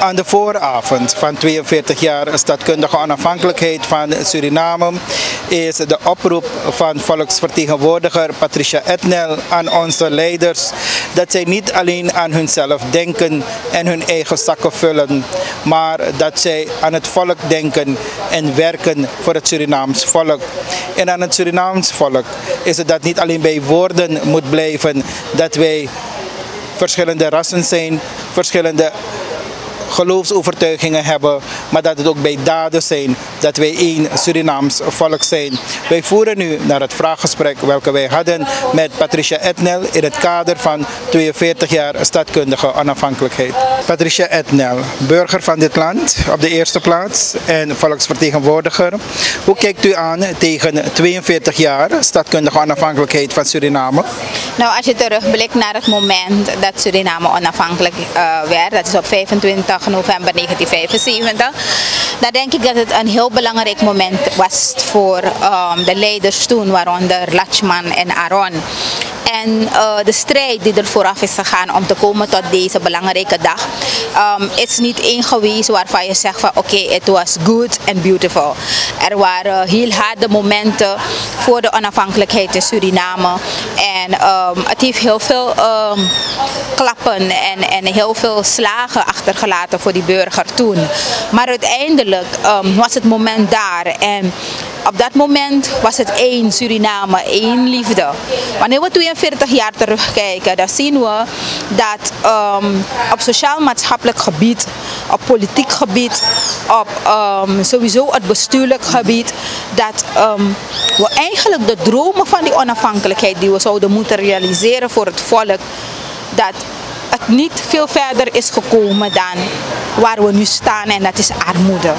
Aan de vooravond van 42 jaar stadkundige onafhankelijkheid van Suriname is de oproep van volksvertegenwoordiger Patricia Etnel aan onze leiders dat zij niet alleen aan hunzelf denken en hun eigen zakken vullen, maar dat zij aan het volk denken en werken voor het Surinaams volk. En aan het Surinaams volk is het dat niet alleen bij woorden moet blijven dat wij verschillende rassen zijn, verschillende geloofsovertuigingen hebben, maar dat het ook bij daden zijn dat wij één Surinaams volk zijn. Wij voeren nu naar het vraaggesprek welke wij hadden met Patricia Etnel in het kader van 42 jaar stadkundige onafhankelijkheid. Patricia Etnel, burger van dit land op de eerste plaats en volksvertegenwoordiger. Hoe kijkt u aan tegen 42 jaar stadkundige onafhankelijkheid van Suriname? Nou, als je terugblikt naar het moment dat Suriname onafhankelijk uh, werd, dat is op 25 november 1975, dan denk ik dat het een heel belangrijk moment was voor um, de leiders toen, waaronder Lachman en Aaron. En uh, de strijd die er vooraf is gegaan om te komen tot deze belangrijke dag, um, is niet één geweest waarvan je zegt van oké, it was good and beautiful. Er waren heel harde momenten voor de onafhankelijkheid in Suriname. En um, het heeft heel veel um, klappen en, en heel veel slagen achtergelaten voor die burger toen. Maar uiteindelijk was het moment daar. En op dat moment was het één Suriname, één liefde. Wanneer we 42 jaar terugkijken, dan zien we dat um, op sociaal-maatschappelijk gebied, op politiek gebied, op um, sowieso het bestuurlijk gebied, dat um, we eigenlijk de dromen van die onafhankelijkheid die we zouden moeten realiseren voor het volk, dat het niet veel verder is gekomen dan waar we nu staan en dat is armoede.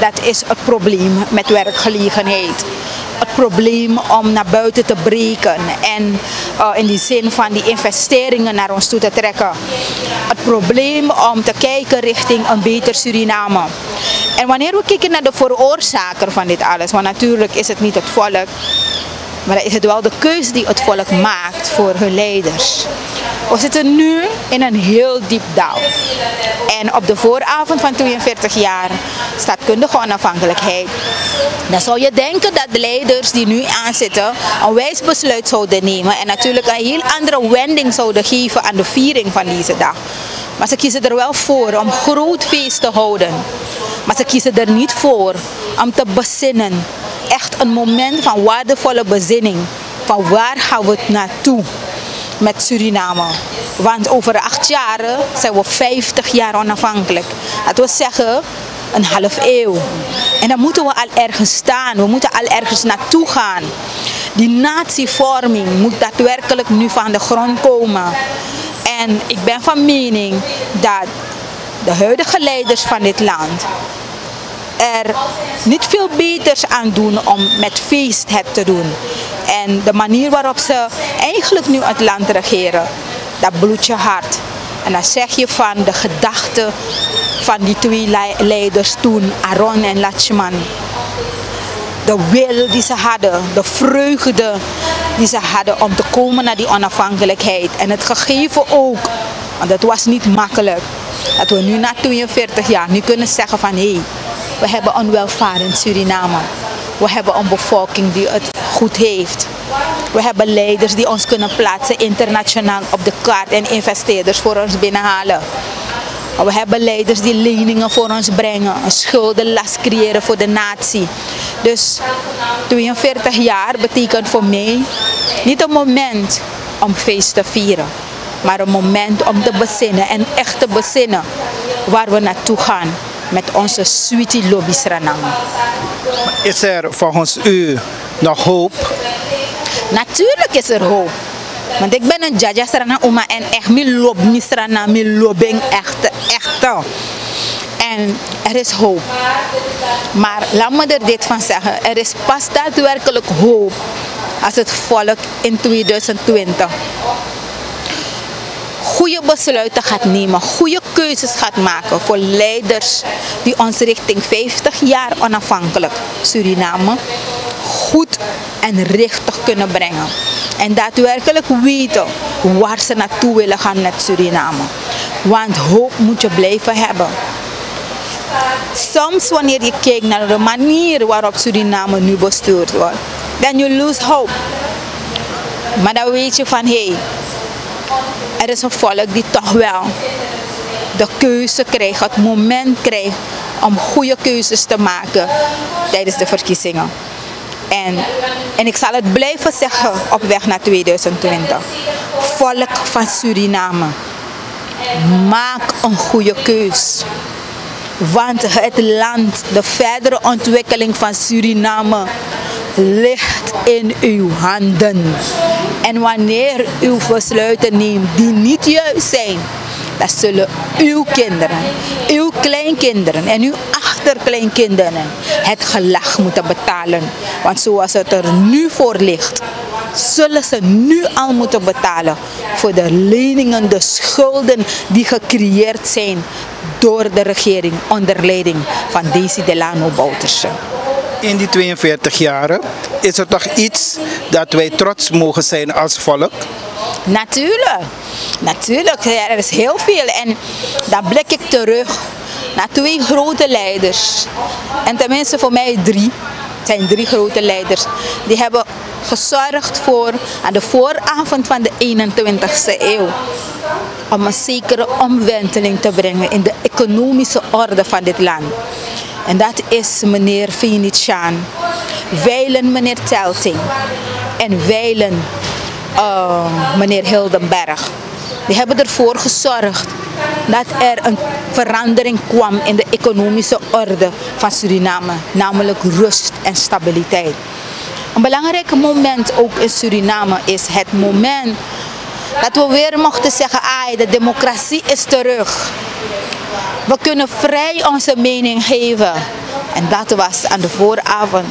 Dat is het probleem met werkgelegenheid. Het probleem om naar buiten te breken en uh, in die zin van die investeringen naar ons toe te trekken. Het probleem om te kijken richting een beter Suriname. En wanneer we kijken naar de veroorzaker van dit alles, want natuurlijk is het niet het volk, maar is het wel de keuze die het volk maakt voor hun leiders. We zitten nu in een heel diep dal. En op de vooravond van 42 jaar staatkundige onafhankelijkheid. Dan zou je denken dat de leiders die nu aanzitten een wijs besluit zouden nemen. En natuurlijk een heel andere wending zouden geven aan de viering van deze dag. Maar ze kiezen er wel voor om groot feest te houden. Maar ze kiezen er niet voor om te bezinnen. Echt een moment van waardevolle bezinning. Van waar gaan we het naartoe? Met Suriname. Want over acht jaren zijn we 50 jaar onafhankelijk. Dat wil zeggen een half eeuw. En dan moeten we al ergens staan. We moeten al ergens naartoe gaan. Die natievorming moet daadwerkelijk nu van de grond komen. En ik ben van mening dat de huidige leiders van dit land er niet veel beters aan doen om met feest het te doen. En de manier waarop ze eigenlijk nu het land regeren, dat bloedt je hart. En dan zeg je van de gedachten van die twee leiders toen, Aaron en Lachman. De wil die ze hadden, de vreugde die ze hadden om te komen naar die onafhankelijkheid. En het gegeven ook, want het was niet makkelijk. Dat we nu na 42 jaar nu kunnen zeggen van hé, hey, we hebben een welvarend Suriname. We hebben een bevolking die het goed heeft. We hebben leiders die ons kunnen plaatsen internationaal op de kaart en investeerders voor ons binnenhalen. We hebben leiders die leningen voor ons brengen, een schuldenlast creëren voor de natie. Dus 42 jaar betekent voor mij niet een moment om feest te vieren, maar een moment om te bezinnen en echt te bezinnen waar we naartoe gaan met onze Sweetie Lobby Sranang. Is er volgens u nog hoop? Natuurlijk is er hoop. Want ik ben een Jaja Srana Oma en echt mi lob mi Srana, mi lobing echt, echt. En er is hoop. Maar laat me er dit van zeggen. Er is pas daadwerkelijk hoop als het volk in 2020 goede besluiten gaat nemen, goede keuzes gaat maken voor leiders die ons richting 50 jaar onafhankelijk Suriname goed en richtig kunnen brengen. En daadwerkelijk weten waar ze naartoe willen gaan met Suriname. Want hoop moet je blijven hebben. Soms wanneer je kijkt naar de manier waarop Suriname nu bestuurd wordt, dan you lose hope. Maar dan weet je van hé, hey, er is een volk die toch wel de keuze krijgt, het moment krijgt om goede keuzes te maken tijdens de verkiezingen. En, en ik zal het blijven zeggen op weg naar 2020. Volk van Suriname, maak een goede keus. Want het land, de verdere ontwikkeling van Suriname ligt in uw handen. En wanneer u besluiten neemt die niet juist zijn, dan zullen uw kinderen, uw kleinkinderen en uw achterkleinkinderen het gelag moeten betalen. Want zoals het er nu voor ligt, zullen ze nu al moeten betalen voor de leningen, de schulden die gecreëerd zijn door de regering onder leiding van Daisy Delano Bouterse. In die 42 jaren is er toch iets dat wij trots mogen zijn als volk? Natuurlijk, natuurlijk. Er is heel veel. En dan blik ik terug naar twee grote leiders. En tenminste voor mij drie. Het zijn drie grote leiders. Die hebben gezorgd voor aan de vooravond van de 21ste eeuw om een zekere omwenteling te brengen in de economische orde van dit land. En dat is meneer Venetiaan, wijlen meneer Telting en wijlen uh, meneer Hildenberg. Die hebben ervoor gezorgd dat er een verandering kwam in de economische orde van Suriname, namelijk rust en stabiliteit. Een belangrijk moment ook in Suriname is het moment dat we weer mochten zeggen, de democratie is terug. We kunnen vrij onze mening geven. En dat was aan de vooravond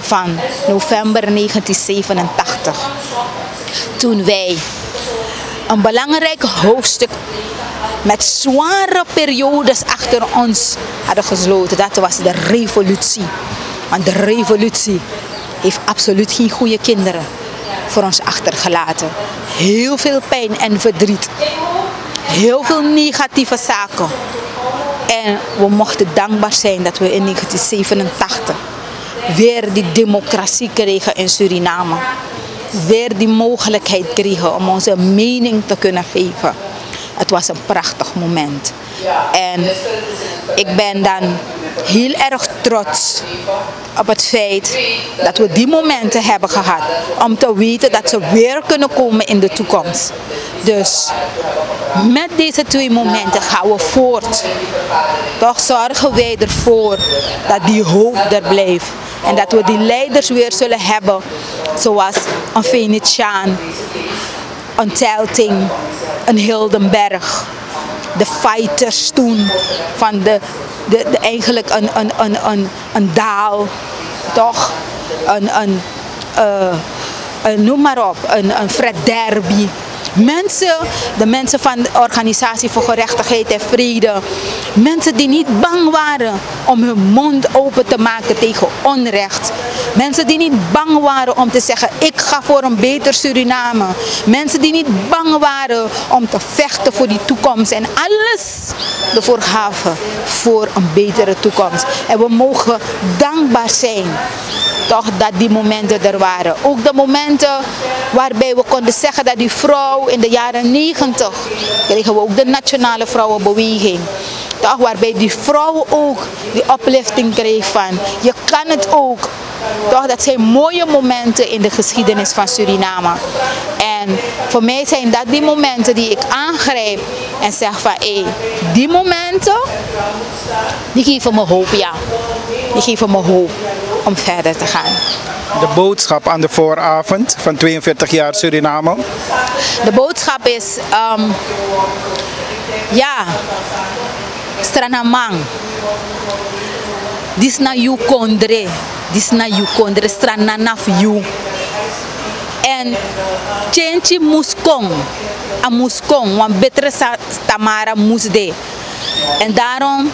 van november 1987. Toen wij een belangrijk hoofdstuk met zware periodes achter ons hadden gesloten. Dat was de revolutie. Want de revolutie heeft absoluut geen goede kinderen voor ons achtergelaten. Heel veel pijn en verdriet. Heel veel negatieve zaken. En we mochten dankbaar zijn dat we in 1987 weer die democratie kregen in Suriname. Weer die mogelijkheid kregen om onze mening te kunnen geven. Het was een prachtig moment. En ik ben dan heel erg trots op het feit dat we die momenten hebben gehad. Om te weten dat ze weer kunnen komen in de toekomst. Dus met deze twee momenten gaan we voort. Toch zorgen wij ervoor dat die hoop er blijft. En dat we die leiders weer zullen hebben. Zoals een Venetiaan, een Telting, een Hildenberg. De fighters toen van de, de, de eigenlijk een, een, een, een, een daal. Toch? Een, een, uh, een, noem maar op, een, een Fred Derby. Mensen, de mensen van de Organisatie voor Gerechtigheid en Vrede. Mensen die niet bang waren om hun mond open te maken tegen onrecht. Mensen die niet bang waren om te zeggen ik ga voor een beter Suriname. Mensen die niet bang waren om te vechten voor die toekomst. En alles ervoor gaven voor een betere toekomst. En we mogen dankbaar zijn toch dat die momenten er waren. Ook de momenten waarbij we konden zeggen dat die vrouw in de jaren 90 kregen we ook de nationale vrouwenbeweging. Toch, waarbij die vrouw ook die oplichting kreeg van je kan het ook. Toch, dat zijn mooie momenten in de geschiedenis van Suriname. En voor mij zijn dat die momenten die ik aangrijp en zeg van hé, die momenten, die geven me hoop, ja. Die geven me hoop om verder te gaan. De boodschap aan de vooravond van 42 jaar Suriname? De boodschap is, um, ja, Stranamang. Dis na you kondre. Dis na you kondre. Strananaf you. En chenchi muskong. A muskong. Want betere tamara musde. En daarom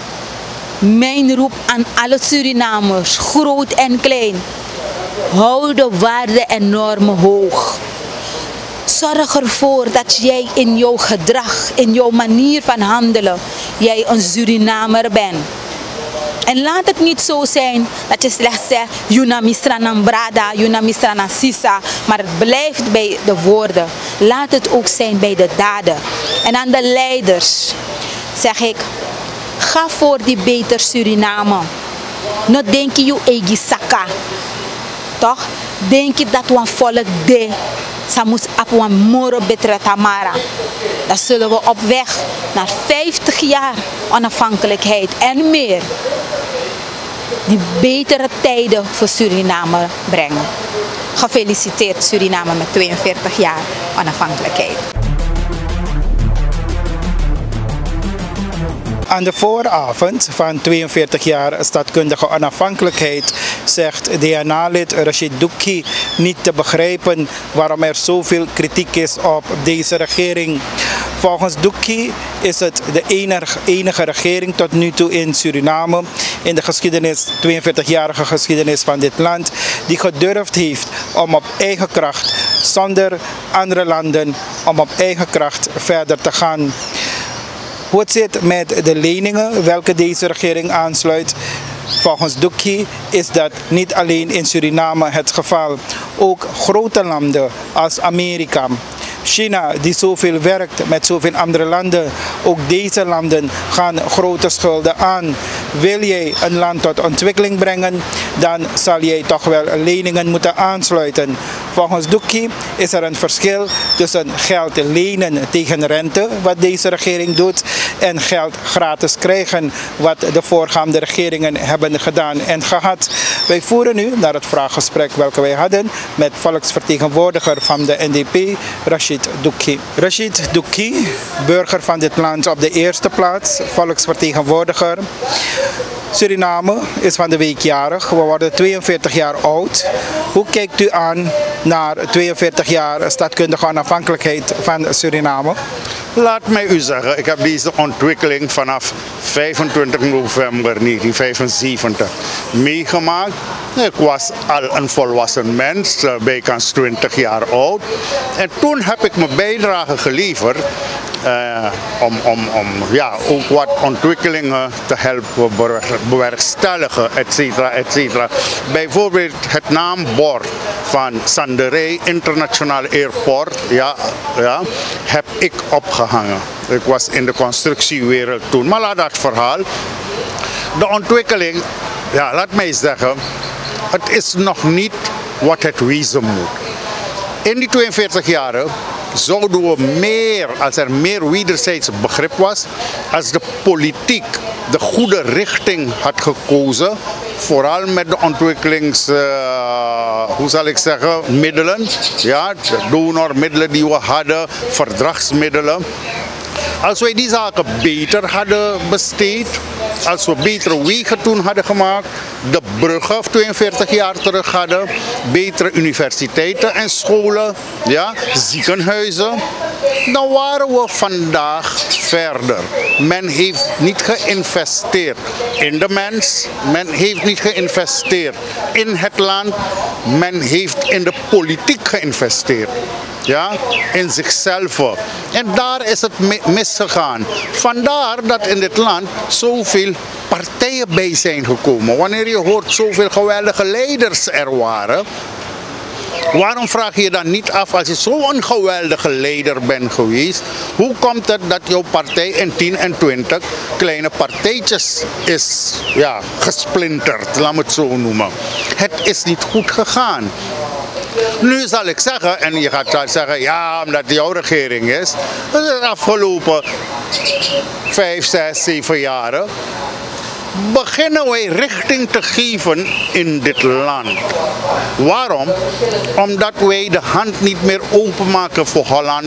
mijn roep aan alle Surinamers, groot en klein. hou de waarden en normen hoog. Zorg ervoor dat jij in jouw gedrag, in jouw manier van handelen, jij een Surinamer bent. En laat het niet zo zijn dat je slechts zegt, Yuna Mistra Brada, Yuna Mistra Sisa, maar het blijft bij de woorden. Laat het ook zijn bij de daden. En aan de leiders zeg ik, ga voor die beter Suriname. Not denk je eigen saka. Toch? Denk je dat een volk de Samus Apwan Moro Betre Tamara. Dan zullen we op weg naar 50 jaar onafhankelijkheid en meer die betere tijden voor Suriname brengen. Gefeliciteerd Suriname met 42 jaar onafhankelijkheid. Aan de vooravond van 42 jaar stadkundige onafhankelijkheid zegt DNA-lid Rashid Doeki niet te begrijpen waarom er zoveel kritiek is op deze regering. Volgens Doeki is het de enige, enige regering tot nu toe in Suriname, in de geschiedenis, 42-jarige geschiedenis van dit land, die gedurfd heeft om op eigen kracht, zonder andere landen, om op eigen kracht verder te gaan. Hoe het zit met de leningen welke deze regering aansluit. Volgens Doekie is dat niet alleen in Suriname het geval. Ook grote landen als Amerika, China die zoveel werkt met zoveel andere landen. Ook deze landen gaan grote schulden aan. Wil jij een land tot ontwikkeling brengen, dan zal jij toch wel leningen moeten aansluiten. Volgens Doekie is er een verschil tussen geld lenen tegen rente, wat deze regering doet, en geld gratis krijgen, wat de voorgaande regeringen hebben gedaan en gehad. Wij voeren nu naar het vraaggesprek welke wij hadden met volksvertegenwoordiger van de NDP, Rashid Douki. Rashid Douki, burger van dit land op de eerste plaats, volksvertegenwoordiger. Suriname is van de week jarig. We worden 42 jaar oud. Hoe kijkt u aan naar 42 jaar stadkundige onafhankelijkheid van Suriname? Laat mij u zeggen, ik heb deze ontwikkeling vanaf 25 november 1975 meegemaakt. Ik was al een volwassen mens, eh, bijkans 20 jaar oud. En toen heb ik mijn bijdrage geleverd om, om, om ja, ook wat ontwikkelingen te helpen bewerkstelligen, et cetera, et cetera. Bijvoorbeeld het naambord van Sanderij International Airport ja, ja, heb ik opgehangen. Ik was in de constructiewereld toen. Maar laat dat verhaal. De ontwikkeling, ja, laat mij zeggen, het is nog niet wat het wezen moet. In die 42 jaren zouden we meer, als er meer wederzijds begrip was, als de politiek de goede richting had gekozen, vooral met de ontwikkelings, uh, hoe zal ik zeggen, middelen, ja, de donormiddelen die we hadden, verdragsmiddelen. Als wij die zaken beter hadden besteed, als we betere wegen toen hadden gemaakt, de bruggen 42 jaar terug hadden, betere universiteiten en scholen, ja, ziekenhuizen, dan waren we vandaag Men heeft niet geïnvesteerd in de mens, men heeft niet geïnvesteerd in het land, men heeft in de politiek geïnvesteerd ja, in zichzelf. En daar is het misgegaan. Vandaar dat in dit land zoveel partijen bij zijn gekomen. Wanneer je hoort zoveel geweldige leiders er waren, Waarom vraag je dan niet af als je zo'n geweldige leider bent geweest, hoe komt het dat jouw partij in 10 en 20 kleine partijtjes is ja, gesplinterd, laat me het zo noemen. Het is niet goed gegaan. Nu zal ik zeggen, en je gaat zeggen, ja, omdat jouw regering is, de afgelopen vijf, zes, zeven jaren beginnen wij richting te geven in dit land. Waarom? Omdat wij de hand niet meer openmaken voor Holland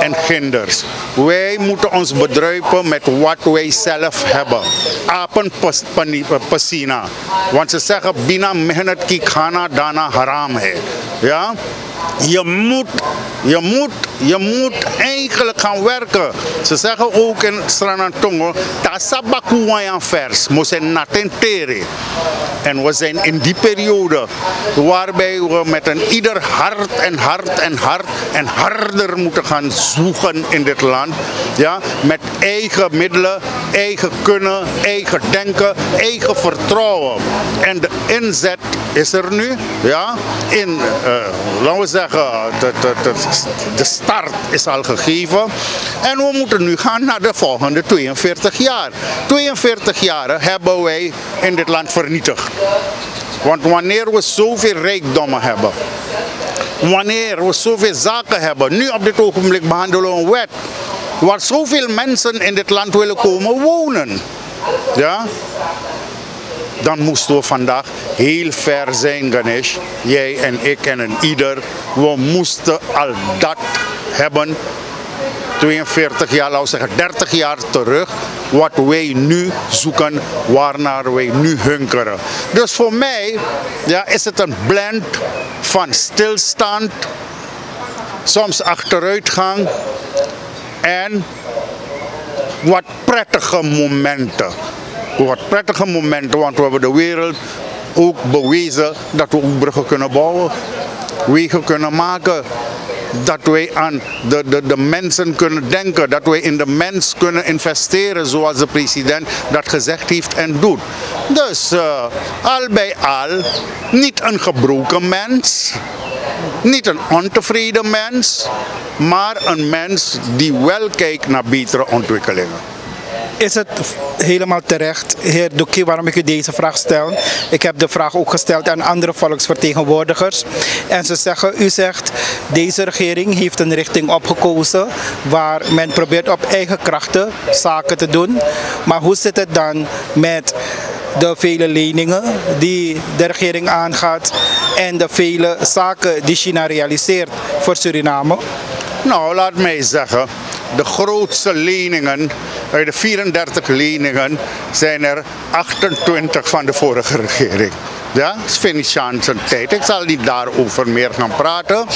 en Ginders. Wij moeten ons bedruipen met wat wij zelf hebben. Apen pasina. Want ze zeggen, bina mehnat ki khana dana haram. Ja? Je moet Je moet, je moet eigenlijk gaan werken. Ze zeggen ook in Sranantongo, tasabakuwayan vers, moesten natenteren. En we zijn in die periode waarbij we met een ieder hart en hart en hart en harder moeten gaan zoeken in dit land. Ja, met eigen middelen, eigen kunnen, eigen denken, eigen vertrouwen. En de inzet is er nu. Ja, in, uh, laten we zeggen, de, de, de, de start is al gegeven. En we moeten nu gaan naar de volgende 42 jaar. 42 jaar hebben wij in dit land vernietigd. Want wanneer we zoveel rijkdommen hebben, wanneer we zoveel zaken hebben, nu op dit ogenblik behandelen we een wet waar zoveel mensen in dit land willen komen wonen. Ja? Dan moesten we vandaag heel ver zijn, Ganesh. Jij en ik en een ieder. We moesten al dat hebben 42 jaar, laten we zeggen 30 jaar terug, wat wij nu zoeken, waarnaar wij nu hunkeren. Dus voor mij ja, is het een blend van stilstand, soms achteruitgang en wat prettige momenten. Wat prettige momenten, want we hebben de wereld ook bewezen dat we ook bruggen kunnen bouwen, wegen kunnen maken dat wij aan de, de, de mensen kunnen denken, dat wij in de mens kunnen investeren zoals de president dat gezegd heeft en doet. Dus uh, al bij al, niet een gebroken mens, niet een ontevreden mens, maar een mens die wel kijkt naar betere ontwikkelingen is het helemaal terecht, heer Doekie, waarom ik u deze vraag stel. Ik heb de vraag ook gesteld aan andere volksvertegenwoordigers. En ze zeggen, u zegt, deze regering heeft een richting opgekozen waar men probeert op eigen krachten zaken te doen. Maar hoe zit het dan met de vele leningen die de regering aangaat en de vele zaken die China realiseert voor Suriname? Nou, laat mij zeggen, de grootste leningen, uit de 34 leningen, zijn er 28 van de vorige regering. Ja, Venetiaanse tijd. Ik zal niet daarover meer gaan praten.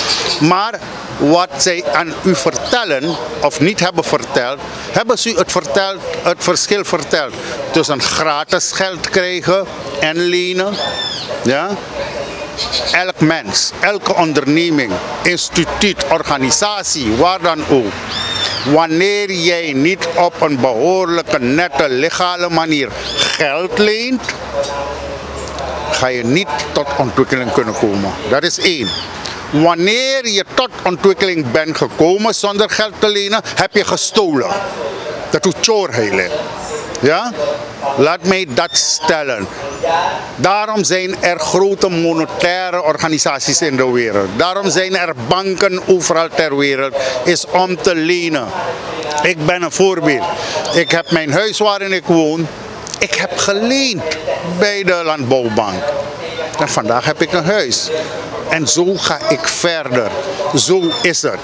Maar wat zij aan u vertellen, of niet hebben verteld, hebben ze u het, verteld, het verschil verteld tussen gratis geld krijgen en lenen. Ja? Elk mens, elke onderneming, instituut, organisatie, waar dan ook Wanneer jij niet op een behoorlijke, nette, legale manier geld leent, ga je niet tot ontwikkeling kunnen komen. Dat is één. Wanneer je tot ontwikkeling bent gekomen zonder geld te lenen, heb je gestolen. Dat doet choorheilen. Ja? Laat mij dat stellen. Daarom zijn er grote monetaire organisaties in de wereld. Daarom zijn er banken overal ter wereld. Is om te lenen. Ik ben een voorbeeld. Ik heb mijn huis waarin ik woon. Ik heb geleend bij de landbouwbank. En vandaag heb ik een huis. En zo ga ik verder. Zo is het.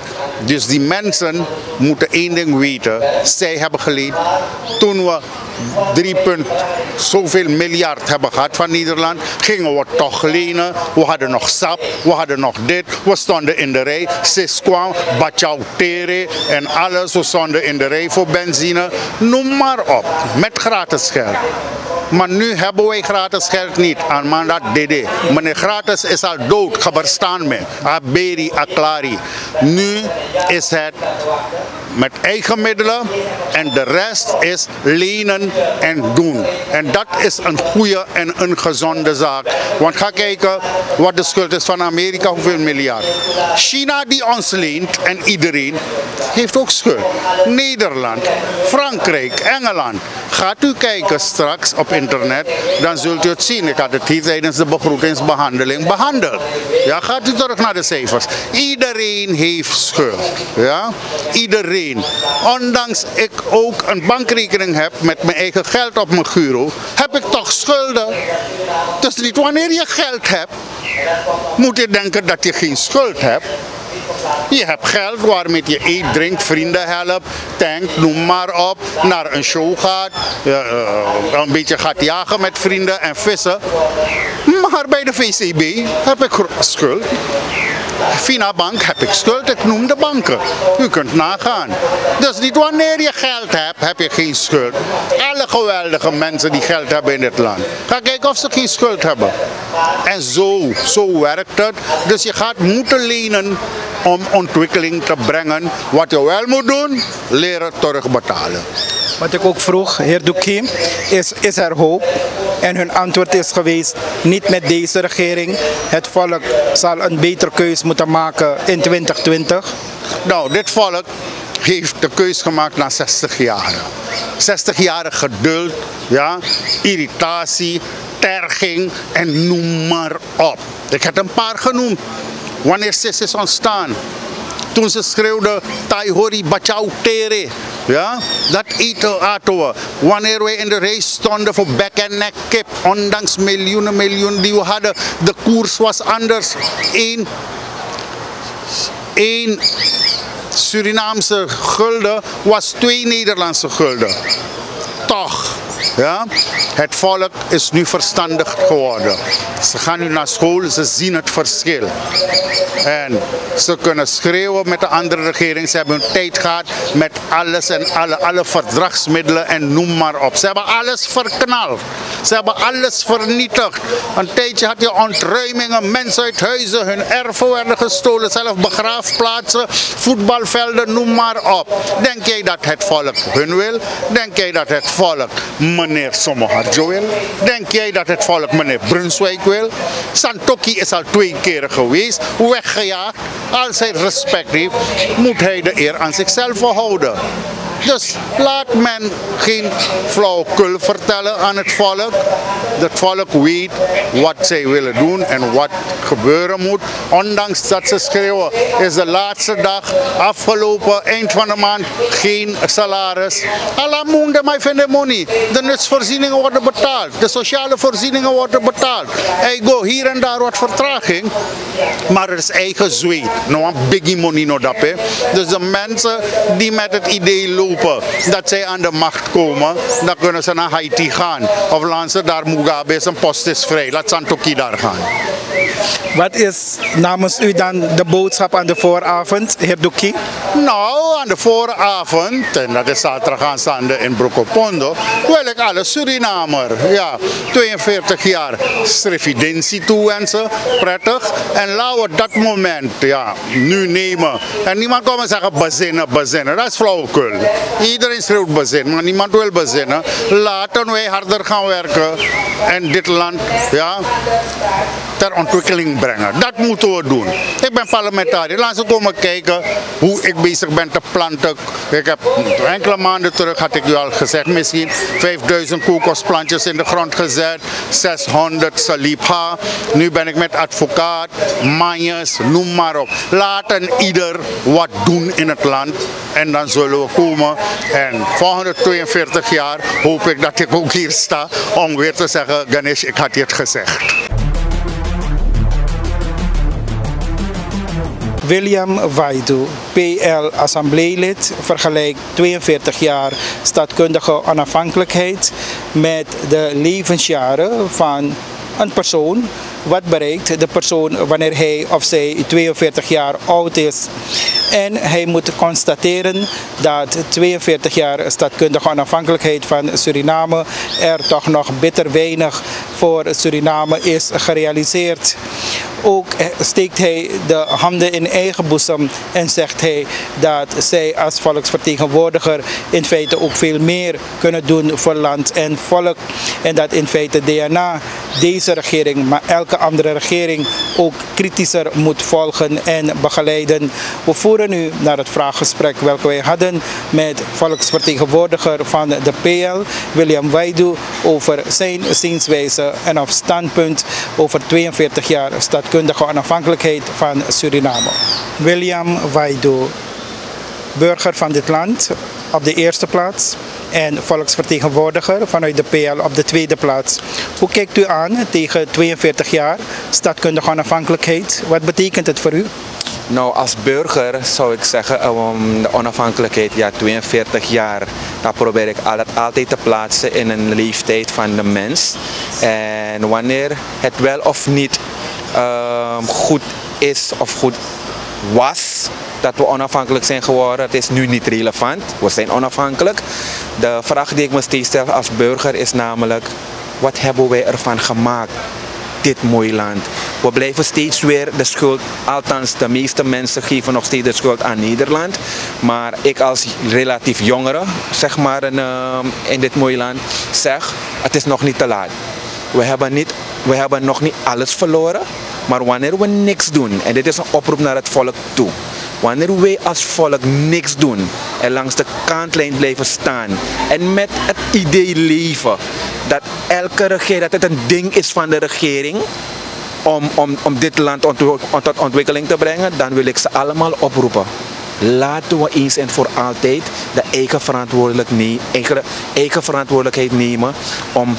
Dus die mensen moeten één ding weten. Zij hebben geleend. Toen we 3 punt zoveel miljard hebben gehad van Nederland, gingen we toch lenen. We hadden nog sap, we hadden nog dit. We stonden in de rij. Sis kwam, Tere en alles. We stonden in de rij voor benzine. Noem maar op. Met gratis geld. Maar nu hebben wij gratis geld niet. Aan mandat DD. Meneer Gratis is al dood, geberstaan me. Aberi, Aklari. Nu is het met eigen middelen en de rest is lenen en doen. En dat is een goede en een gezonde zaak. Want ga kijken wat de schuld is van Amerika, hoeveel miljard. China die ons leent en iedereen heeft ook schuld. Nederland, Frankrijk, Engeland. Gaat u kijken straks op internet, dan zult u het zien. Ik had het hier tijdens de begroetingsbehandeling behandeld. Ja, gaat u terug naar de cijfers. Iedereen heeft schuld. Ja? Iedereen. Ondanks ik ook een bankrekening heb met mijn eigen geld op mijn giro, heb ik toch schulden. Dus niet wanneer je geld hebt, moet je denken dat je geen schuld hebt. Je hebt geld waarmee je eet, drinkt, vrienden helpt, tankt, noem maar op, naar een show gaat, uh, een beetje gaat jagen met vrienden en vissen. Maar bij de VCB heb ik schuld. Finabank heb ik schuld, ik noem de banken. U kunt nagaan. Dus niet wanneer je geld hebt, heb je geen schuld. Alle geweldige mensen die geld hebben in dit land. Ga kijken of ze geen schuld hebben. En zo, zo werkt het. Dus je gaat moeten lenen om ontwikkeling te brengen. Wat je wel moet doen, leren terugbetalen. Wat ik ook vroeg, heer Doekie, is, is er hoop? En hun antwoord is geweest, niet met deze regering. Het volk zal een betere keus moeten maken in 2020. Nou, dit volk heeft de keus gemaakt na 60 jaar. 60 jaar geduld, ja, irritatie, terging en noem maar op. Ik heb een paar genoemd. Wanneer CIS is ontstaan. Toen ze schreeuwden, Taihori Bachau Tere. Ja, dat eten aten we. Wanneer wij in de race stonden voor back en neck kip, ondanks miljoenen, miljoenen die we hadden, de koers was anders. Eén, één Surinaamse gulden was twee Nederlandse gulden. Toch, ja, het volk is nu verstandig geworden. Ze gaan nu naar school, ze zien het verschil. En ze kunnen schreeuwen met de andere regering. Ze hebben hun tijd gehad met alles en alle, alle verdragsmiddelen en noem maar op. Ze hebben alles verknald. Ze hebben alles vernietigd. Een tijdje had je ontruimingen, mensen uit huizen, hun erven werden gestolen, zelfs begraafplaatsen, voetbalvelden, noem maar op. Denk jij dat het volk hun wil? Denk jij dat het volk meneer Sommoharjo wil? Denk jij dat het volk meneer Brunswijk wil? Santoki is al twee keren geweest, weggejaagd. Als hij respect heeft, moet hij de eer aan zichzelf houden. Dus laat men geen flauwekul vertellen aan het volk. Het volk weet wat zij willen doen en wat gebeuren moet. Ondanks dat ze schreeuwen, is de laatste dag afgelopen, eind van de maand, geen salaris. Alla moende mij vinden money. De nutsvoorzieningen worden betaald. De sociale voorzieningen worden betaald. Hey go, hier en daar wat vertraging. Maar er is eigen zweet. No een biggie money no. Dus de mensen die met het idee lopen dat zij aan de macht komen, dan kunnen ze naar Haiti gaan. Of laten ze daar Mugabe, zijn post is vrij. Laat Santoki daar gaan. Wat is namens u dan de boodschap aan de vooravond, heer Doekie? Nou, aan de vooravond, en dat is zaterdag aanstaande in Brokopondo, wil ik alle Surinamer, ja, 42 jaar srevidentie toewensen, prettig. En laten we dat moment, ja, nu nemen. En niemand komt en zeggen bezinnen, bezinnen, dat is flauwekul. Iedereen schreeuwt bezinnen, maar niemand wil bezinnen. Laten wij harder gaan werken en dit land, ja, ter ontwikkeling brengen. Dat moeten we doen. Ik ben parlementariër. Laten ze komen kijken hoe ik bezig ben te planten. Ik heb enkele maanden terug, had ik u al gezegd, misschien 5000 kokosplantjes in de grond gezet. 600 salipha. Nu ben ik met advocaat, manjes, noem maar op. Laten ieder wat doen in het land. En dan zullen we komen. En volgende 42 jaar hoop ik dat ik ook hier sta om weer te zeggen, Ganesh, ik had het gezegd. William Waidu, PL Assembleelid, vergelijkt 42 jaar staatkundige onafhankelijkheid met de levensjaren van een persoon. Wat bereikt de persoon wanneer hij of zij 42 jaar oud is? En hij moet constateren dat 42 jaar staatkundige onafhankelijkheid van Suriname er toch nog bitter weinig voor Suriname is gerealiseerd. Ook steekt hij de handen in eigen boezem en zegt hij dat zij als volksvertegenwoordiger in feite ook veel meer kunnen doen voor land en volk. En dat in feite DNA deze regering, maar elke andere regering ook kritischer moet volgen en begeleiden. We voeren nu naar het vraaggesprek welke wij hadden met volksvertegenwoordiger van de PL, William Waidu, over zijn zienswijze en of standpunt over 42 jaar staatkundige onafhankelijkheid van Suriname. William Waidu, burger van dit land op de eerste plaats en volksvertegenwoordiger vanuit de PL op de tweede plaats. Hoe kijkt u aan tegen 42 jaar staatkundige onafhankelijkheid? Wat betekent het voor u? Nou, als burger zou ik zeggen, um, de onafhankelijkheid, ja, 42 jaar, dat probeer ik altijd te plaatsen in een leeftijd van de mens. En wanneer het wel of niet um, goed is of goed was dat we onafhankelijk zijn geworden. Het is nu niet relevant. We zijn onafhankelijk. De vraag die ik me steeds stel als burger is namelijk: wat hebben wij ervan gemaakt? Dit mooie land. We blijven steeds weer de schuld, althans de meeste mensen geven nog steeds de schuld aan Nederland. Maar ik als relatief jongere, zeg maar, in, uh, in dit mooie land, zeg, het is nog niet te laat. We hebben, niet, we hebben nog niet alles verloren, maar wanneer we niks doen, en dit is een oproep naar het volk toe. Wanneer wij als volk niks doen en langs de kantlijn blijven staan en met het idee leven dat elke regering, dat het een ding is van de regering om, om, om dit land tot ontwikkeling te brengen, dan wil ik ze allemaal oproepen. Laten we eens en voor altijd de eigen, eigen, eigen verantwoordelijkheid nemen om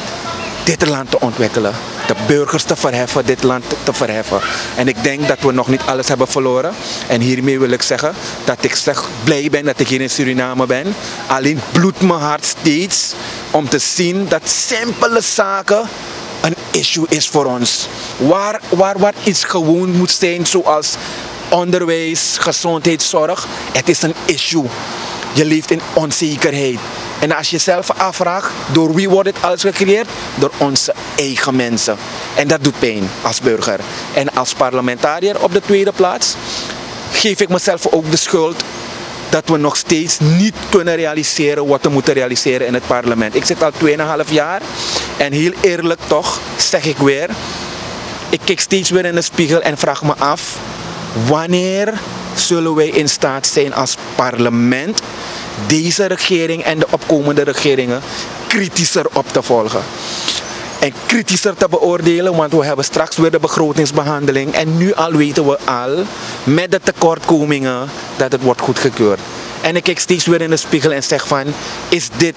dit land te ontwikkelen. De burgers te verheffen, dit land te verheffen. En ik denk dat we nog niet alles hebben verloren. En hiermee wil ik zeggen dat ik zeg blij ben dat ik hier in Suriname ben. Alleen bloedt mijn hart steeds om te zien dat simpele zaken een issue is voor ons. Waar, waar, waar iets gewoon moet zijn zoals onderwijs, gezondheidszorg. Het is een issue. Je leeft in onzekerheid. En als je jezelf afvraagt, door wie wordt dit alles gecreëerd? Door onze eigen mensen. En dat doet pijn als burger. En als parlementariër op de tweede plaats geef ik mezelf ook de schuld dat we nog steeds niet kunnen realiseren wat we moeten realiseren in het parlement. Ik zit al 2,5 jaar en heel eerlijk toch zeg ik weer, ik kijk steeds weer in de spiegel en vraag me af, wanneer zullen wij in staat zijn als parlement deze regering en de opkomende regeringen kritischer op te volgen. En kritischer te beoordelen, want we hebben straks weer de begrotingsbehandeling. En nu al weten we al, met de tekortkomingen, dat het wordt goedgekeurd. En ik kijk steeds weer in de spiegel en zeg van, is dit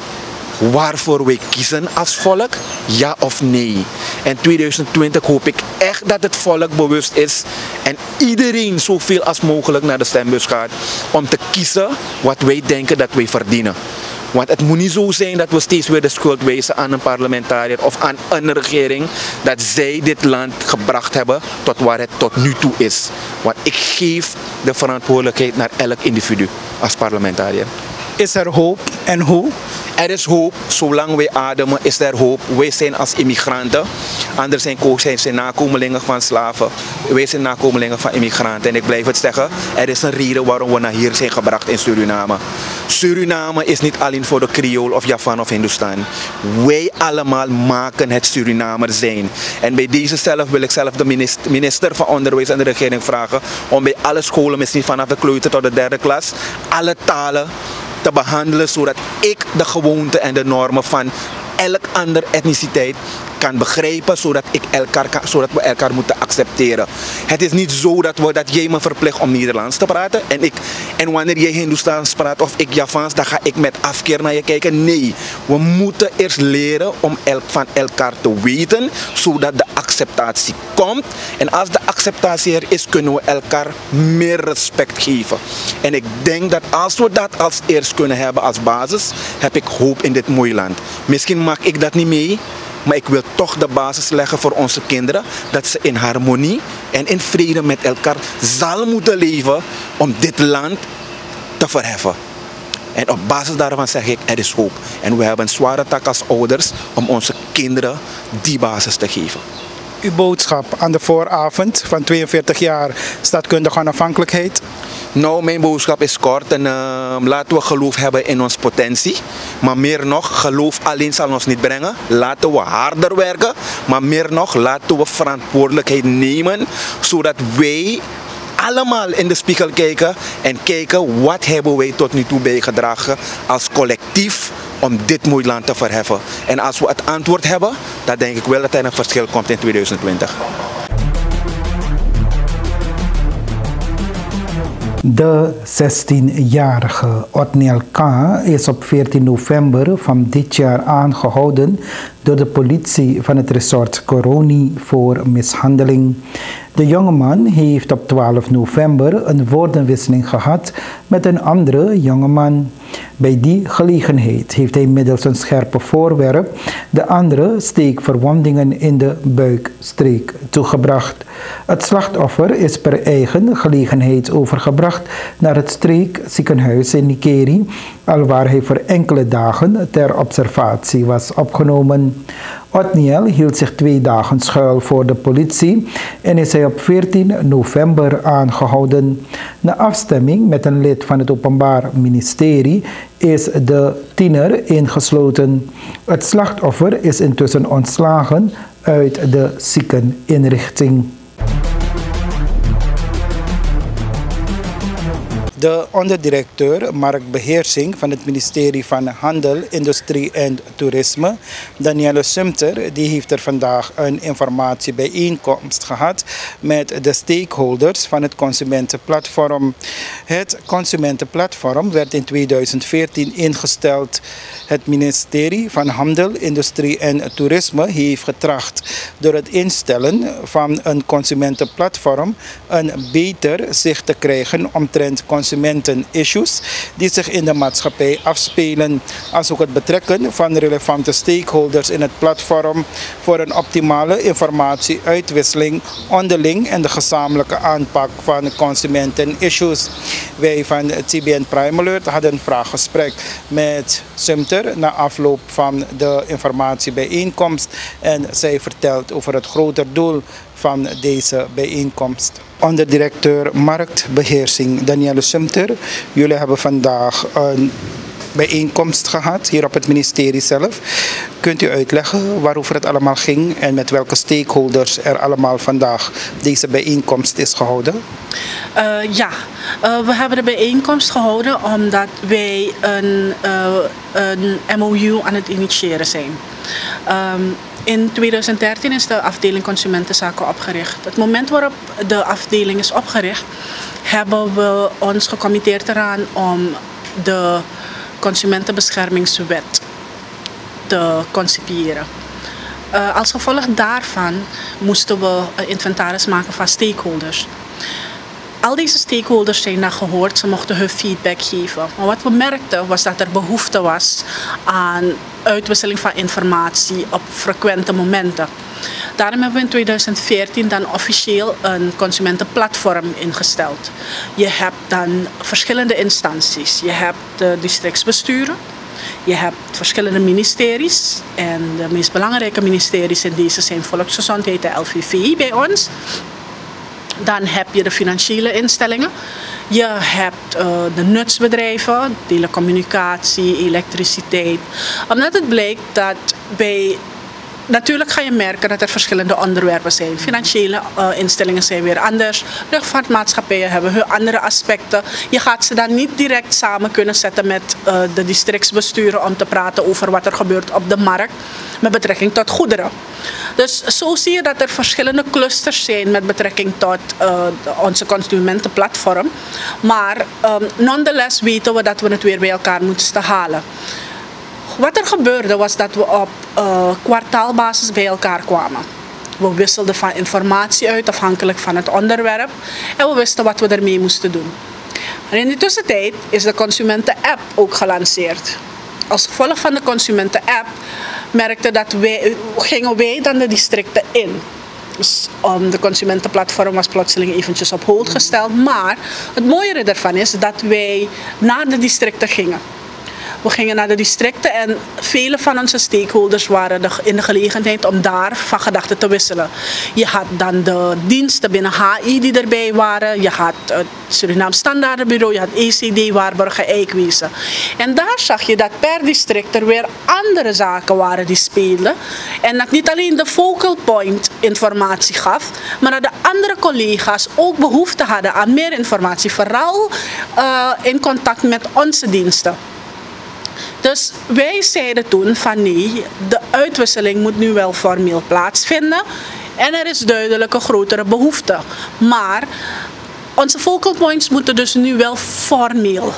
waarvoor wij kiezen als volk? Ja of nee? En 2020 hoop ik echt dat het volk bewust is en iedereen zoveel als mogelijk naar de stembus gaat om te kiezen wat wij denken dat wij verdienen. Want het moet niet zo zijn dat we steeds weer de schuld wijzen aan een parlementariër of aan een regering dat zij dit land gebracht hebben tot waar het tot nu toe is. Want ik geef de verantwoordelijkheid naar elk individu als parlementariër. Is er hoop en hoe? Er is hoop, zolang wij ademen is er hoop. Wij zijn als immigranten, anderen zijn, zijn, zijn nakomelingen van slaven. Wij zijn nakomelingen van immigranten. En ik blijf het zeggen, er is een reden waarom we naar hier zijn gebracht in Suriname. Suriname is niet alleen voor de Creool of Javan of Hindustan. Wij allemaal maken het Surinamer zijn. En bij deze zelf wil ik zelf de minister van Onderwijs en de regering vragen om bij alle scholen, misschien vanaf de kleuter tot de derde klas, alle talen te behandelen zodat ik de gewoonten en de normen van elk andere etniciteit kan begrijpen, zodat, ik elkaar zodat we elkaar moeten accepteren. Het is niet zo dat, we, dat jij me verplicht om Nederlands te praten en, ik, en wanneer jij Hindoestaans praat of ik Javans, dan ga ik met afkeer naar je kijken. Nee, we moeten eerst leren om elk, van elkaar te weten, zodat de acceptatie komt. En als de acceptatie er is, kunnen we elkaar meer respect geven. En ik denk dat als we dat als eerst kunnen hebben als basis, heb ik hoop in dit mooie land. Misschien maak ik dat niet mee, maar ik wil toch de basis leggen voor onze kinderen. Dat ze in harmonie en in vrede met elkaar zal moeten leven om dit land te verheffen. En op basis daarvan zeg ik, er is hoop. En we hebben een zware tak als ouders om onze kinderen die basis te geven. Uw boodschap aan de vooravond van 42 jaar staatkundige onafhankelijkheid? Nou, mijn boodschap is kort en uh, laten we geloof hebben in onze potentie. Maar meer nog, geloof alleen zal ons niet brengen. Laten we harder werken, maar meer nog, laten we verantwoordelijkheid nemen, zodat wij allemaal in de spiegel kijken en kijken wat hebben wij tot nu toe bijgedragen als collectief om dit mooi land te verheffen. En als we het antwoord hebben, dan denk ik wel dat er een verschil komt in 2020. De 16-jarige Otniel K. is op 14 november van dit jaar aangehouden door de politie van het resort Coroni voor mishandeling. De jongeman heeft op 12 november een woordenwisseling gehad met een andere jongeman. Bij die gelegenheid heeft hij middels een scherpe voorwerp de andere steekverwondingen in de buikstreek toegebracht. Het slachtoffer is per eigen gelegenheid overgebracht naar het streekziekenhuis in Nikeri, alwaar hij voor enkele dagen ter observatie was opgenomen. Otniel hield zich twee dagen schuil voor de politie en is hij op 14 november aangehouden. Na afstemming met een lid van het Openbaar Ministerie is de tiener ingesloten. Het slachtoffer is intussen ontslagen uit de ziekeninrichting. De onderdirecteur marktbeheersing van het ministerie van Handel, Industrie en Toerisme, Danielle Sumter, die heeft er vandaag een informatiebijeenkomst gehad met de stakeholders van het consumentenplatform. Het consumentenplatform werd in 2014 ingesteld. Het ministerie van Handel, Industrie en Toerisme heeft getracht door het instellen van een consumentenplatform een beter zicht te krijgen omtrent consumentenplatform consumentenissues die zich in de maatschappij afspelen, als ook het betrekken van relevante stakeholders in het platform voor een optimale informatieuitwisseling onderling en de gezamenlijke aanpak van consumentenissues. Wij van TBN Prime Alert hadden een vraaggesprek met Sumter na afloop van de informatiebijeenkomst en zij vertelt over het groter doel van deze bijeenkomst. Onderdirecteur Marktbeheersing Danielle Sumter, jullie hebben vandaag een bijeenkomst gehad hier op het ministerie zelf. Kunt u uitleggen waarover het allemaal ging en met welke stakeholders er allemaal vandaag deze bijeenkomst is gehouden? Uh, ja, uh, we hebben de bijeenkomst gehouden omdat wij een, uh, een MOU aan het initiëren zijn. Um, in 2013 is de afdeling Consumentenzaken opgericht. Het moment waarop de afdeling is opgericht, hebben we ons gecommitteerd eraan om de Consumentenbeschermingswet te concipiëren. Uh, als gevolg daarvan moesten we inventaris maken van stakeholders al deze stakeholders zijn daar gehoord, ze mochten hun feedback geven. Maar wat we merkten was dat er behoefte was aan uitwisseling van informatie op frequente momenten. Daarom hebben we in 2014 dan officieel een consumentenplatform ingesteld. Je hebt dan verschillende instanties. Je hebt de districtsbesturen, je hebt verschillende ministeries. En de meest belangrijke ministeries in deze zijn Volksgezondheid en LVV bij ons. Dan heb je de financiële instellingen. Je hebt uh, de nutsbedrijven, telecommunicatie, elektriciteit. Omdat het blijkt dat bij Natuurlijk ga je merken dat er verschillende onderwerpen zijn. Financiële uh, instellingen zijn weer anders. Luchtvaartmaatschappijen hebben hun andere aspecten. Je gaat ze dan niet direct samen kunnen zetten met uh, de districtsbesturen om te praten over wat er gebeurt op de markt met betrekking tot goederen. Dus zo zie je dat er verschillende clusters zijn met betrekking tot uh, onze consumentenplatform. Maar um, nonetheless weten we dat we het weer bij elkaar moeten halen. Wat er gebeurde was dat we op uh, kwartaalbasis bij elkaar kwamen. We wisselden van informatie uit afhankelijk van het onderwerp en we wisten wat we ermee moesten doen. En in de tussentijd is de consumenten-app ook gelanceerd. Als gevolg van de consumenten-app merkte dat wij, gingen wij dan de districten in. Dus um, de consumentenplatform was plotseling eventjes op hold gesteld. Maar het mooiere ervan is dat wij naar de districten gingen. We gingen naar de districten en vele van onze stakeholders waren in de gelegenheid om daar van gedachten te wisselen. Je had dan de diensten binnen HI die erbij waren. Je had het Surinaam Standaardenbureau, je had ECD, Waarborgen, Eikwezen. En daar zag je dat per district er weer andere zaken waren die speelden. En dat niet alleen de focal point informatie gaf, maar dat de andere collega's ook behoefte hadden aan meer informatie. Vooral uh, in contact met onze diensten. Dus wij zeiden toen van nee, de uitwisseling moet nu wel formeel plaatsvinden. En er is duidelijk een grotere behoefte. Maar onze focal points moeten dus nu wel formeel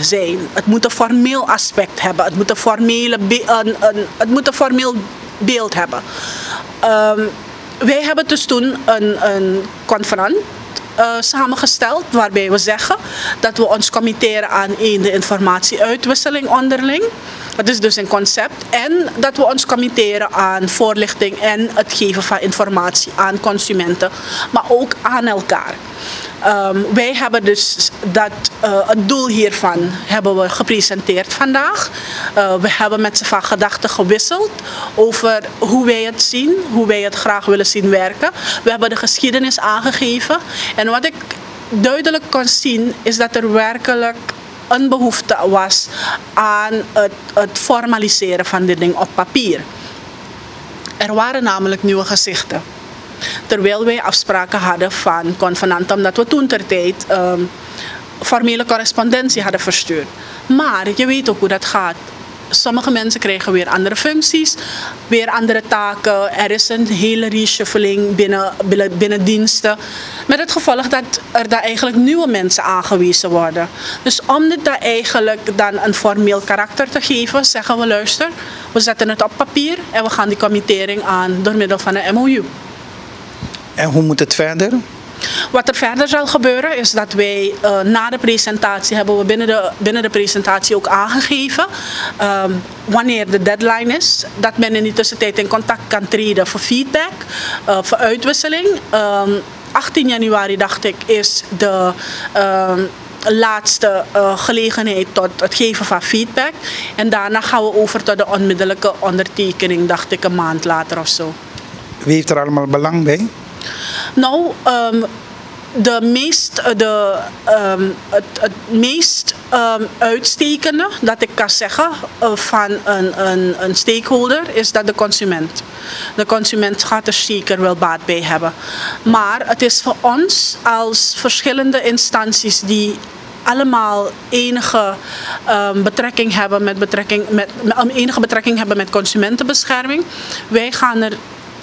zijn. Het moet een formeel aspect hebben. Het moet een, formele een, het moet een formeel beeld hebben. Um, wij hebben dus toen een, een conferent uh, samengesteld waarbij we zeggen dat we ons committeren aan één de informatieuitwisseling onderling. Dat is dus een concept. En dat we ons committeren aan voorlichting en het geven van informatie aan consumenten, maar ook aan elkaar. Um, wij hebben dus dat, uh, het doel hiervan hebben we gepresenteerd vandaag. Uh, we hebben met z'n van gedachten gewisseld over hoe wij het zien, hoe wij het graag willen zien werken. We hebben de geschiedenis aangegeven. En wat ik duidelijk kon zien is dat er werkelijk een behoefte was aan het, het formaliseren van dit ding op papier. Er waren namelijk nieuwe gezichten. Terwijl wij afspraken hadden van convenant, omdat we toen ter tijd um, formele correspondentie hadden verstuurd. Maar je weet ook hoe dat gaat sommige mensen krijgen weer andere functies, weer andere taken. Er is een hele reshuffling binnen, binnen, binnen diensten. Met het gevolg dat er daar eigenlijk nieuwe mensen aangewezen worden. Dus om dit daar eigenlijk dan een formeel karakter te geven, zeggen we luister, we zetten het op papier en we gaan die committering aan door middel van een MOU. En hoe moet het verder? Wat er verder zal gebeuren is dat wij uh, na de presentatie hebben we binnen de, binnen de presentatie ook aangegeven um, wanneer de deadline is. Dat men in die tussentijd in contact kan treden voor feedback, uh, voor uitwisseling. Um, 18 januari dacht ik is de um, laatste uh, gelegenheid tot het geven van feedback. En daarna gaan we over tot de onmiddellijke ondertekening, dacht ik een maand later of zo. Wie heeft er allemaal belang bij? Nou, um, de meest, eh, de, um, het, meest um, uitstekende dat ik kan zeggen uh, van een, een, een stakeholder is dat de consument. De consument gaat er zeker wel baat bij hebben. Maar het is voor ons als verschillende instanties die allemaal enige betrekking hebben met betrekking met, enige betrekking hebben met consumentenbescherming. Wij gaan er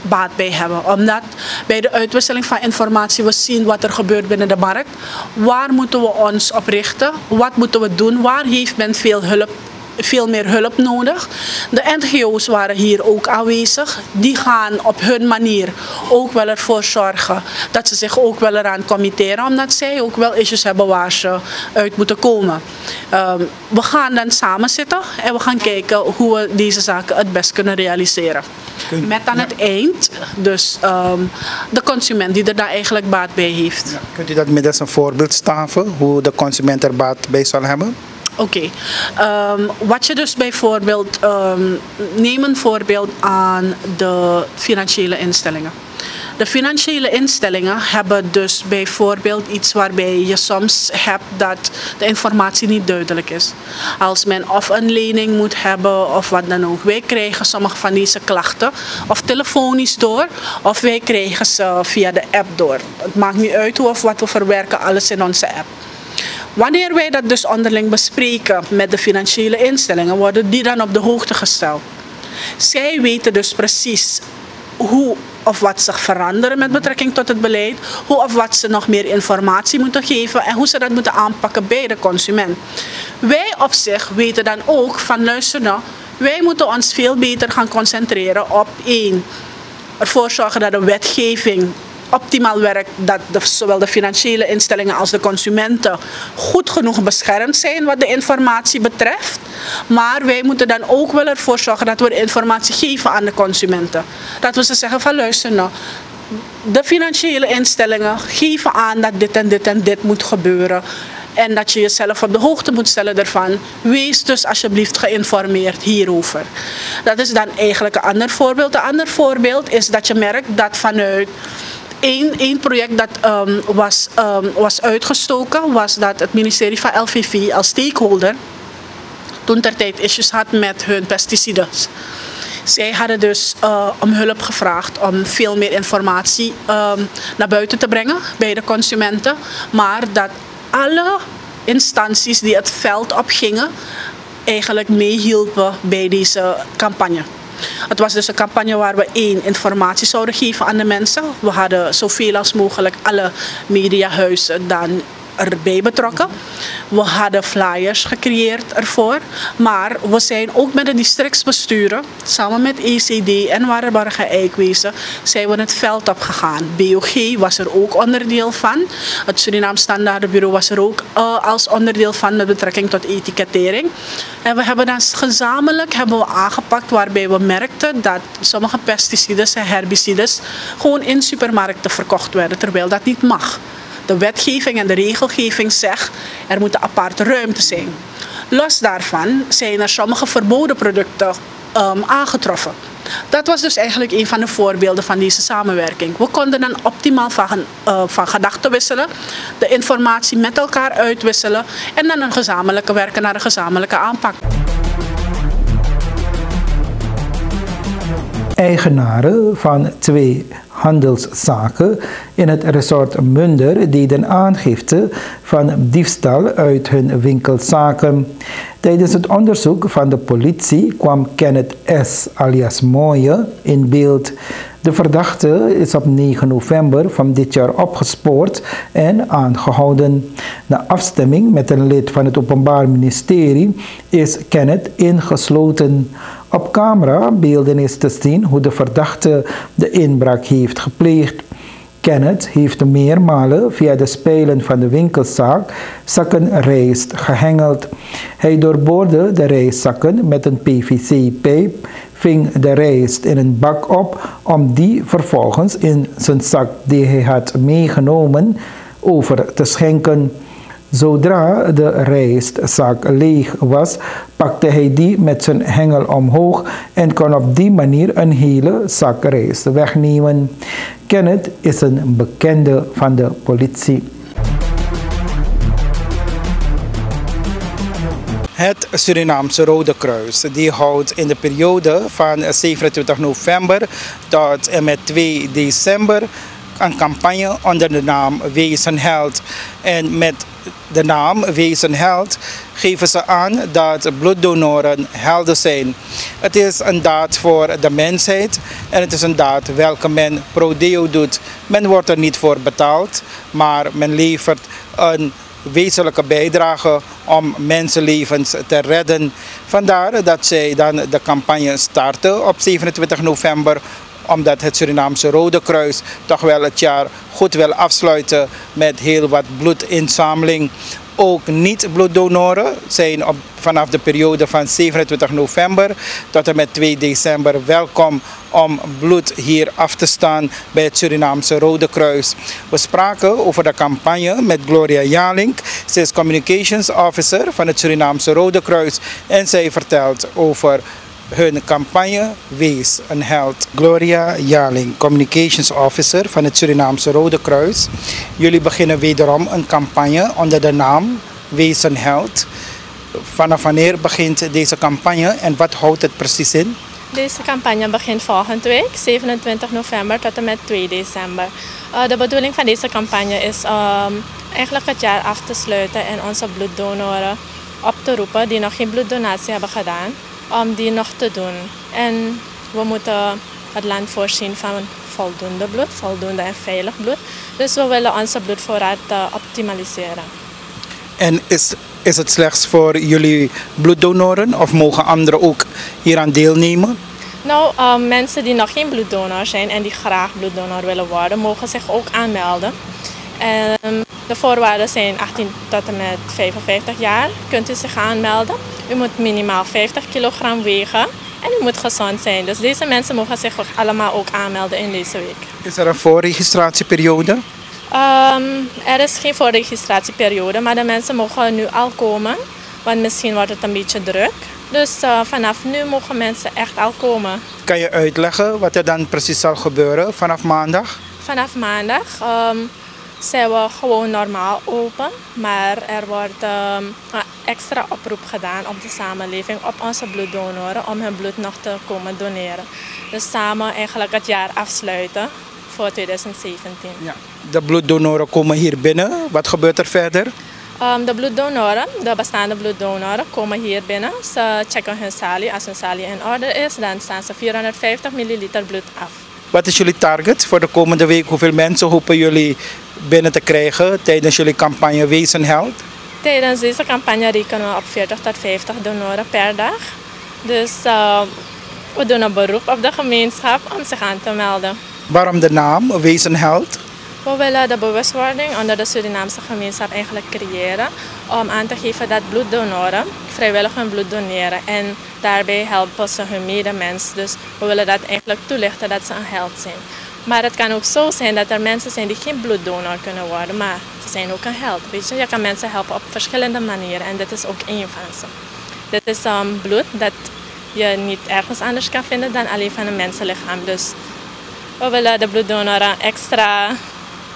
baat bij hebben. Omdat bij de uitwisseling van informatie we zien wat er gebeurt binnen de markt. Waar moeten we ons op richten? Wat moeten we doen? Waar heeft men veel hulp veel meer hulp nodig. De NGO's waren hier ook aanwezig. Die gaan op hun manier ook wel ervoor zorgen dat ze zich ook wel eraan committeren. Omdat zij ook wel issues hebben waar ze uit moeten komen. Um, we gaan dan samen zitten en we gaan kijken hoe we deze zaken het best kunnen realiseren. Met aan het eind dus um, de consument die er daar eigenlijk baat bij heeft. Ja, kunt u dat middels een voorbeeld staven hoe de consument er baat bij zal hebben? Oké. Um, wat je dus bijvoorbeeld, um, neem een voorbeeld aan de financiële instellingen. De financiële instellingen hebben dus bijvoorbeeld iets waarbij je soms hebt dat de informatie niet duidelijk is. Als men of een lening moet hebben of wat dan ook. Wij krijgen sommige van deze klachten of telefonisch door of wij krijgen ze via de app door. Het maakt niet uit hoe of wat we verwerken, alles in onze app. Wanneer wij dat dus onderling bespreken met de financiële instellingen, worden die dan op de hoogte gesteld. Zij weten dus precies hoe of wat zich veranderen met betrekking tot het beleid, hoe of wat ze nog meer informatie moeten geven en hoe ze dat moeten aanpakken bij de consument. Wij op zich weten dan ook van luister nou, wij moeten ons veel beter gaan concentreren op één, ervoor zorgen dat de wetgeving optimaal werkt, dat zowel de financiële instellingen als de consumenten goed genoeg beschermd zijn wat de informatie betreft. Maar wij moeten dan ook wel ervoor zorgen dat we de informatie geven aan de consumenten. Dat we ze zeggen van luister nou, de financiële instellingen geven aan dat dit en dit en dit moet gebeuren. En dat je jezelf op de hoogte moet stellen ervan. Wees dus alsjeblieft geïnformeerd hierover. Dat is dan eigenlijk een ander voorbeeld. Een ander voorbeeld is dat je merkt dat vanuit Eén, project dat um, was, um, was uitgestoken was dat het ministerie van LVV als stakeholder toen ter tijd issues had met hun pesticiden. Zij hadden dus uh, om hulp gevraagd om veel meer informatie um, naar buiten te brengen bij de consumenten. Maar dat alle instanties die het veld opgingen eigenlijk meehielpen bij deze campagne. Het was dus een campagne waar we één informatie zouden geven aan de mensen. We hadden zoveel als mogelijk alle mediahuizen dan erbij betrokken. We hadden flyers gecreëerd ervoor. Maar we zijn ook met de districtsbesturen, samen met ECD en Warrenbarge Eikwezen, zijn we het veld op gegaan. BOG was er ook onderdeel van. Het Surinaam Standaardenbureau was er ook uh, als onderdeel van met betrekking tot etikettering. En we hebben dan gezamenlijk hebben we aangepakt waarbij we merkten dat sommige pesticides en herbicides gewoon in supermarkten verkocht werden, terwijl dat niet mag. De wetgeving en de regelgeving zegt er moet een aparte ruimte zijn. Los daarvan zijn er sommige verboden producten um, aangetroffen. Dat was dus eigenlijk een van de voorbeelden van deze samenwerking. We konden dan optimaal van, uh, van gedachten wisselen, de informatie met elkaar uitwisselen en dan een gezamenlijke werken naar een gezamenlijke aanpak. Eigenaren van twee handelszaken in het resort Munder deden aangifte van diefstal uit hun winkelzaken. Tijdens het onderzoek van de politie kwam Kenneth S. alias Mooie in beeld. De verdachte is op 9 november van dit jaar opgespoord en aangehouden. Na afstemming met een lid van het Openbaar Ministerie is Kenneth ingesloten. Op camera beelden is te zien hoe de verdachte de inbraak heeft gepleegd. Kenneth heeft meermalen via de spijlen van de winkelzaak zakken rijst gehengeld. Hij doorboorde de rijstzakken met een PVC-pijp, ving de rijst in een bak op om die vervolgens in zijn zak die hij had meegenomen over te schenken. Zodra de rijstzak leeg was, pakte hij die met zijn hengel omhoog en kon op die manier een hele zak rijst wegnemen. Kenneth is een bekende van de politie. Het Surinaamse Rode Kruis die houdt in de periode van 27 november tot en met 2 december een campagne onder de naam Wees een Held. En met de naam Wees een Held geven ze aan dat bloeddonoren helden zijn. Het is een daad voor de mensheid en het is een daad welke men pro deo doet. Men wordt er niet voor betaald, maar men levert een wezenlijke bijdrage om mensenlevens te redden. Vandaar dat zij dan de campagne starten op 27 november omdat het Surinaamse Rode Kruis toch wel het jaar goed wil afsluiten met heel wat bloedinzameling. Ook niet-bloeddonoren zijn op, vanaf de periode van 27 november tot en met 2 december welkom om bloed hier af te staan bij het Surinaamse Rode Kruis. We spraken over de campagne met Gloria Jalink. Zij is Communications Officer van het Surinaamse Rode Kruis en zij vertelt over hun campagne Wees een held. Gloria Jaling, Communications Officer van het Surinaamse Rode Kruis. Jullie beginnen wederom een campagne onder de naam Wees een held. Vanaf wanneer begint deze campagne en wat houdt het precies in? Deze campagne begint volgende week, 27 november tot en met 2 december. Uh, de bedoeling van deze campagne is um, eigenlijk het jaar af te sluiten en onze bloeddonoren op te roepen die nog geen bloeddonatie hebben gedaan om die nog te doen. En we moeten het land voorzien van voldoende bloed, voldoende en veilig bloed. Dus we willen onze bloedvoorraad uh, optimaliseren. En is, is het slechts voor jullie bloeddonoren of mogen anderen ook hieraan deelnemen? Nou, uh, mensen die nog geen bloeddonor zijn en die graag bloeddonor willen worden, mogen zich ook aanmelden. En de voorwaarden zijn 18 tot en met 55 jaar. Kunt u zich aanmelden. U moet minimaal 50 kilogram wegen en u moet gezond zijn. Dus deze mensen mogen zich allemaal ook aanmelden in deze week. Is er een voorregistratieperiode? Um, er is geen voorregistratieperiode, maar de mensen mogen nu al komen. Want misschien wordt het een beetje druk. Dus uh, vanaf nu mogen mensen echt al komen. Kan je uitleggen wat er dan precies zal gebeuren vanaf maandag? Vanaf maandag um, zijn we gewoon normaal open. Maar er wordt um, een extra oproep gedaan op de samenleving, op onze bloeddonoren, om hun bloed nog te komen doneren. Dus samen eigenlijk het jaar afsluiten voor 2017. Ja. De bloeddonoren komen hier binnen. Wat gebeurt er verder? Um, de bloeddonoren, de bestaande bloeddonoren, komen hier binnen. Ze checken hun salie. Als hun salie in orde is, dan staan ze 450 milliliter bloed af. Wat is jullie target voor de komende week? Hoeveel mensen hopen jullie binnen te krijgen tijdens jullie campagne Wees een Held? Tijdens deze campagne rekenen we op 40 tot 50 donoren per dag. Dus uh, we doen een beroep op de gemeenschap om zich aan te melden. Waarom de naam Wees een Held? We willen de bewustwording onder de Surinaamse gemeenschap eigenlijk creëren om aan te geven dat bloeddonoren vrijwillig hun bloed doneren en daarbij helpen ze hun medemens. Dus we willen dat eigenlijk toelichten dat ze een held zijn. Maar het kan ook zo zijn dat er mensen zijn die geen bloeddonor kunnen worden, maar ze zijn ook een held. Weet je? je kan mensen helpen op verschillende manieren en dit is ook één van ze. Dit is um, bloed dat je niet ergens anders kan vinden dan alleen van een mensenlichaam. Dus we willen de bloeddonoren extra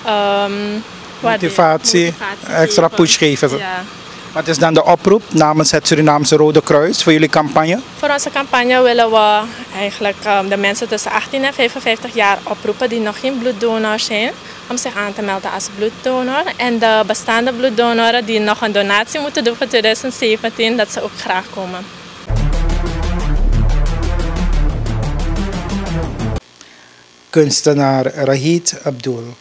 um, motivatie, motivatie, extra geven. push geven. Ja. Wat is dan de oproep namens het Surinaamse Rode Kruis voor jullie campagne? Voor onze campagne willen we eigenlijk um, de mensen tussen 18 en 55 jaar oproepen die nog geen bloeddonor zijn om zich aan te melden als bloeddonor. En de bestaande bloeddonoren die nog een donatie moeten doen voor 2017, dat ze ook graag komen. Kunstenaar Rahid Abdul.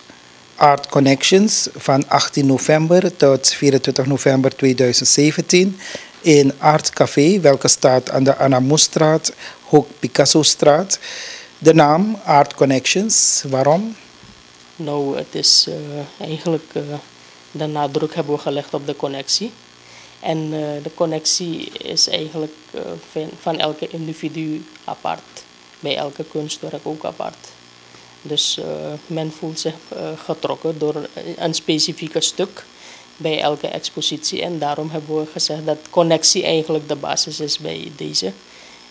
Art Connections van 18 november tot 24 november 2017 in Art Café, welke staat aan de Anamoestraat, Hoek Picasso-straat. De naam Art Connections, waarom? Nou, het is uh, eigenlijk uh, de nadruk hebben we gelegd op de connectie. En uh, de connectie is eigenlijk van, van elke individu apart. Bij elke kunstwerk ook apart. Dus uh, men voelt zich uh, getrokken door een specifieke stuk bij elke expositie. En daarom hebben we gezegd dat connectie eigenlijk de basis is bij deze.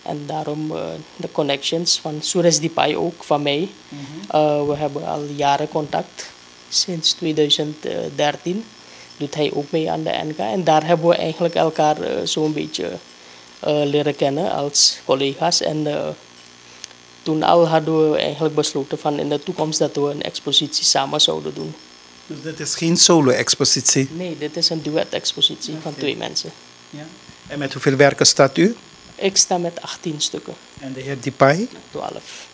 En daarom uh, de connections van Suresh Dipai ook, van mij. Mm -hmm. we hebben al jaren contact, sinds 2013 doet hij ook mee aan de NK. En daar hebben we eigenlijk elkaar zo'n beetje leren kennen als collega's. En toen al hadden we eigenlijk besloten van in de toekomst dat we een expositie samen zouden doen. Dus dit is geen solo-expositie? Nee, dit is een duet-expositie okay. van twee mensen. Ja. En met hoeveel werken staat u? Ik sta met 18 stukken. En de heer Dipai? 12.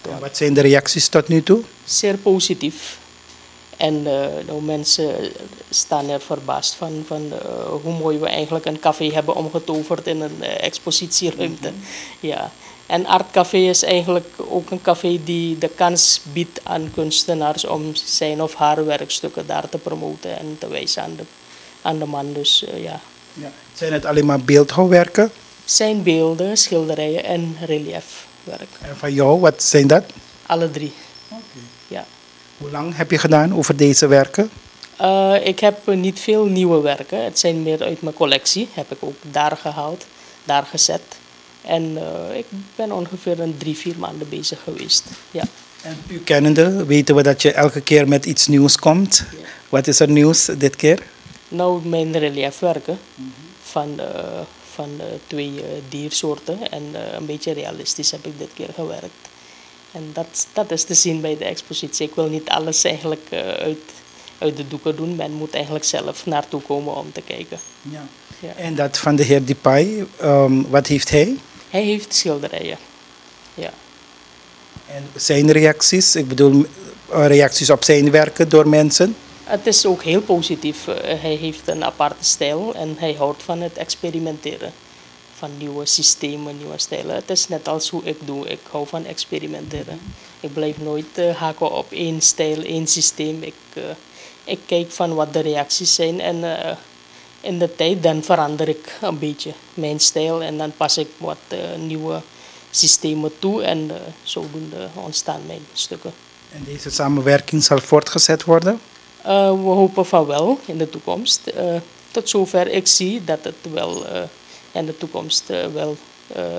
12. En wat zijn de reacties tot nu toe? Zeer positief. En uh, nou, mensen staan er verbaasd van, van uh, hoe mooi we eigenlijk een café hebben omgetoverd in een uh, expositieruimte. Mm -hmm. ja. En Art Café is eigenlijk ook een café die de kans biedt aan kunstenaars om zijn of haar werkstukken daar te promoten en te wijzen aan de, aan de man. Dus uh, ja. ja. Zijn het alleen maar beeldhouwwerken? Zijn beelden, schilderijen en reliefwerk. En van jou, wat zijn dat? Alle drie. Okay. Ja. Hoe lang heb je gedaan over deze werken? Uh, ik heb niet veel nieuwe werken. Het zijn meer uit mijn collectie. Heb ik ook daar gehaald, daar gezet. En uh, ik ben ongeveer een drie, vier maanden bezig geweest. Ja. En u kennende weten we dat je elke keer met iets nieuws komt. Ja. Wat is er nieuws dit keer? Nou, mijn reliefwerken mm -hmm. van, uh, van uh, twee diersoorten. En een beetje realistisch heb ik dit keer gewerkt. En dat, dat is te zien bij de expositie. Ik wil niet alles eigenlijk uit, uit de doeken doen. Men moet eigenlijk zelf naartoe komen om te kijken. Ja. Ja. En dat van de heer Dipai, um, wat heeft hij? Hij heeft schilderijen. Ja. En zijn reacties, ik bedoel reacties op zijn werken door mensen? Het is ook heel positief. Hij heeft een aparte stijl en hij houdt van het experimenteren. Van nieuwe systemen, nieuwe stijlen. Het is net als hoe ik doe. Ik hou van experimenteren. Ik blijf nooit uh, haken op één stijl, één systeem. Ik, ik kijk van wat de reacties zijn en in de tijd dan verander ik een beetje mijn stijl en dan pas ik wat uh, nieuwe systemen toe en uh, zodoende ontstaan mijn stukken. En deze samenwerking zal voortgezet worden? Uh, we hopen van wel in de toekomst. tot zover ik zie dat het wel in de toekomst wel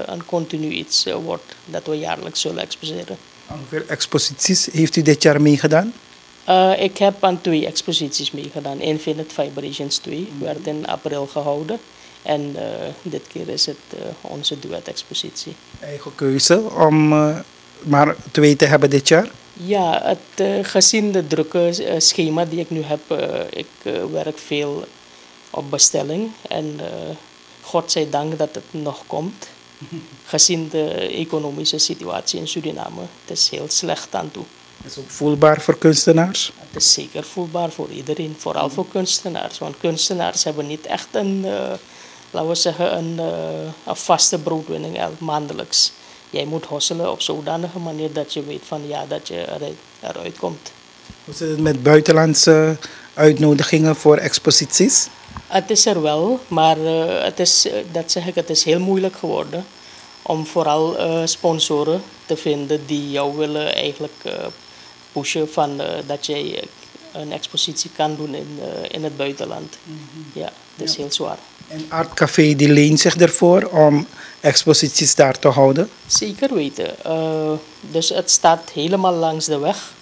een continu iets wordt dat we jaarlijks zullen exposeren. Hoeveel exposities heeft u dit jaar meegedaan? Uh, ik heb aan twee exposities meegedaan. Infinite Vibrations 2 mm. werd in april gehouden. En uh, dit keer is het uh, onze duet-expositie. Eigen keuze om maar twee te hebben dit jaar? Ja, het, gezien de drukke schema die ik nu heb, ik werk veel op bestelling. En God zij dank dat het nog komt. Gezien de economische situatie in Suriname, het is heel slecht aan toe. Is ook voelbaar voor kunstenaars? Het is zeker voelbaar voor iedereen, vooral voor kunstenaars. Want kunstenaars hebben niet echt een, uh, laten we zeggen, een, uh, een vaste broodwinning elk maandelijks. Jij moet hosselen op zodanige manier dat je weet van ja, dat je eruit, komt. Hoe zit het met buitenlandse uitnodigingen voor exposities? Het is er wel, maar uh, het is, dat zeg ik, het is heel moeilijk geworden om vooral sponsoren te vinden die jou willen eigenlijk pushen van uh, dat jij een expositie kan doen in, uh, in het buitenland. Mm -hmm. Ja, dat is ja. heel zwaar. En Art Café die leent zich ervoor om exposities daar te houden? Zeker weten. Uh, dus het staat helemaal langs de weg.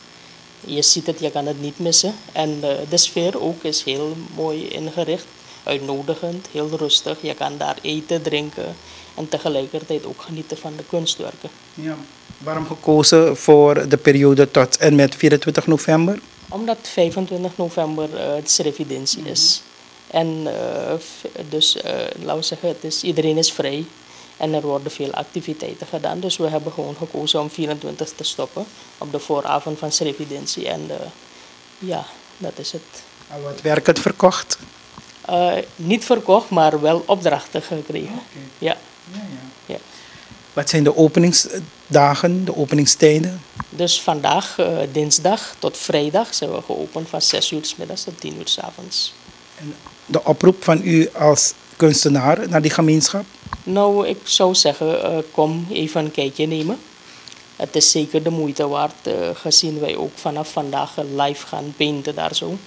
Je ziet het, je kan het niet missen. En de sfeer ook is heel mooi ingericht, uitnodigend, heel rustig. Je kan daar eten, drinken en tegelijkertijd ook genieten van de kunstwerken. Ja. Waarom gekozen voor de periode tot en met 24 november? Omdat 25 november uh, het residentie is. En uh, dus, uh, laten we zeggen, het is, iedereen is vrij. En er worden veel activiteiten gedaan. Dus we hebben gewoon gekozen om 24 te stoppen. Op de vooravond van residentie. En ja, dat is het. Al wat werk het verkocht? niet verkocht, maar wel opdrachten gekregen. Okay. Ja. Ja, ja. ja. Wat zijn de openingsdagen, de openingstijden? Dus vandaag, uh, dinsdag tot vrijdag, zijn we geopend van 6 uur s middags tot 10 uur s avonds. En de oproep van u als kunstenaar naar die gemeenschap? Nou, ik zou zeggen, uh, kom even een kijkje nemen. Het is zeker de moeite waard, uh, gezien wij ook vanaf vandaag live gaan painten daar zo.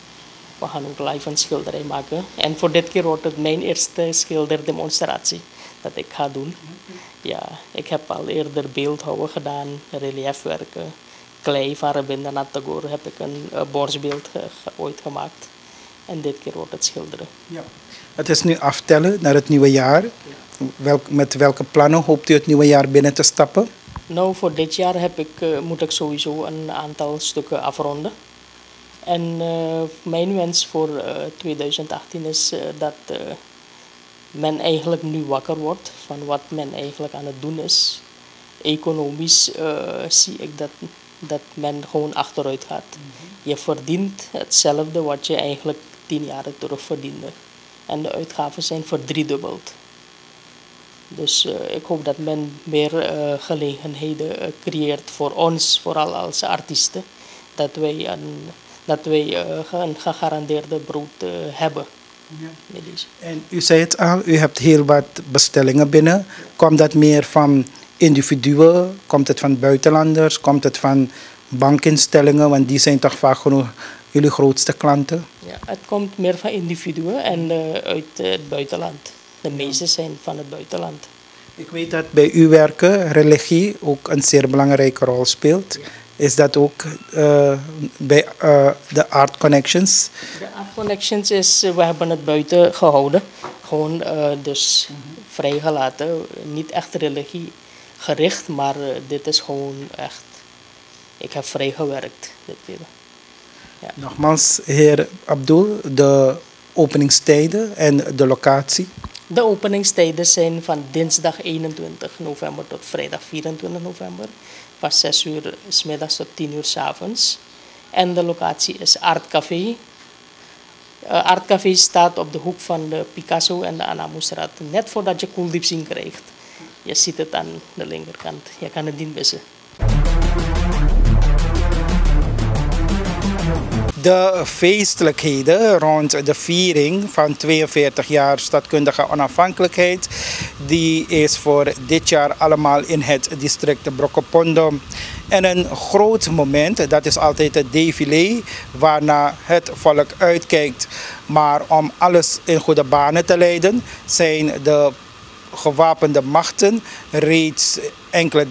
We gaan ook live een schilderij maken. En voor dit keer wordt het mijn eerste schilderdemonstratie dat ik ga doen. Ja, ik heb al eerder beeldhouwen gedaan, reliefwerken. Klei van Rabindranath Tagore heb ik een uh, borstbeeld ge ooit gemaakt. En dit keer wordt het schilderen. Ja. Het is nu aftellen naar het nieuwe jaar. Welk, met welke plannen hoopt u het nieuwe jaar binnen te stappen? Nou, voor dit jaar heb ik, uh, moet ik sowieso een aantal stukken afronden. En uh, mijn wens voor 2018 is dat men eigenlijk nu wakker wordt van wat men eigenlijk aan het doen is. Economisch uh, zie ik dat, dat men gewoon achteruit gaat. Mm -hmm. Je verdient hetzelfde wat je eigenlijk tien jaar terug verdiende. En de uitgaven zijn verdriedubbeld. Dus uh, ik hoop dat men meer uh, gelegenheden creëert voor ons, vooral als artiesten. Dat wij een, dat wij, een gegarandeerde brood hebben. En u zei het al, u hebt heel wat bestellingen binnen. Komt dat meer van individuen? Komt het van buitenlanders? Komt het van bankinstellingen? Want die zijn toch vaak genoeg jullie grootste klanten? Ja, het komt meer van individuen en uh, uit het buitenland. De meeste zijn van het buitenland. Ik weet dat bij uw werken religie ook een zeer belangrijke rol speelt. Is dat ook uh, bij uh, de Art Connections? De Art Connections is, we hebben het buiten gehouden. Gewoon dus vrijgelaten. Niet echt religie gericht, maar dit is gewoon echt... Ik heb vrij gewerkt dit. Ja. Nogmaals, heer Abdul, de openingstijden en de locatie? De openingstijden zijn van dinsdag 21 november tot vrijdag 24 november van 6 uur s middags tot 10 uur s avonds. En de locatie is Art Café. Uh, Art Café staat op de hoek van de Picasso en de Anamoestraat. Net voordat je Koeldiepzien krijgt. Je ziet het aan de linkerkant. Je kan het niet missen. De feestelijkheden rond de viering van 42 jaar stadkundige onafhankelijkheid, die is voor dit jaar allemaal in het district Brokkepondo. En een groot moment, dat is altijd het défilé, waarna het volk uitkijkt. Maar om alles in goede banen te leiden, zijn de gewapende machten reeds enkele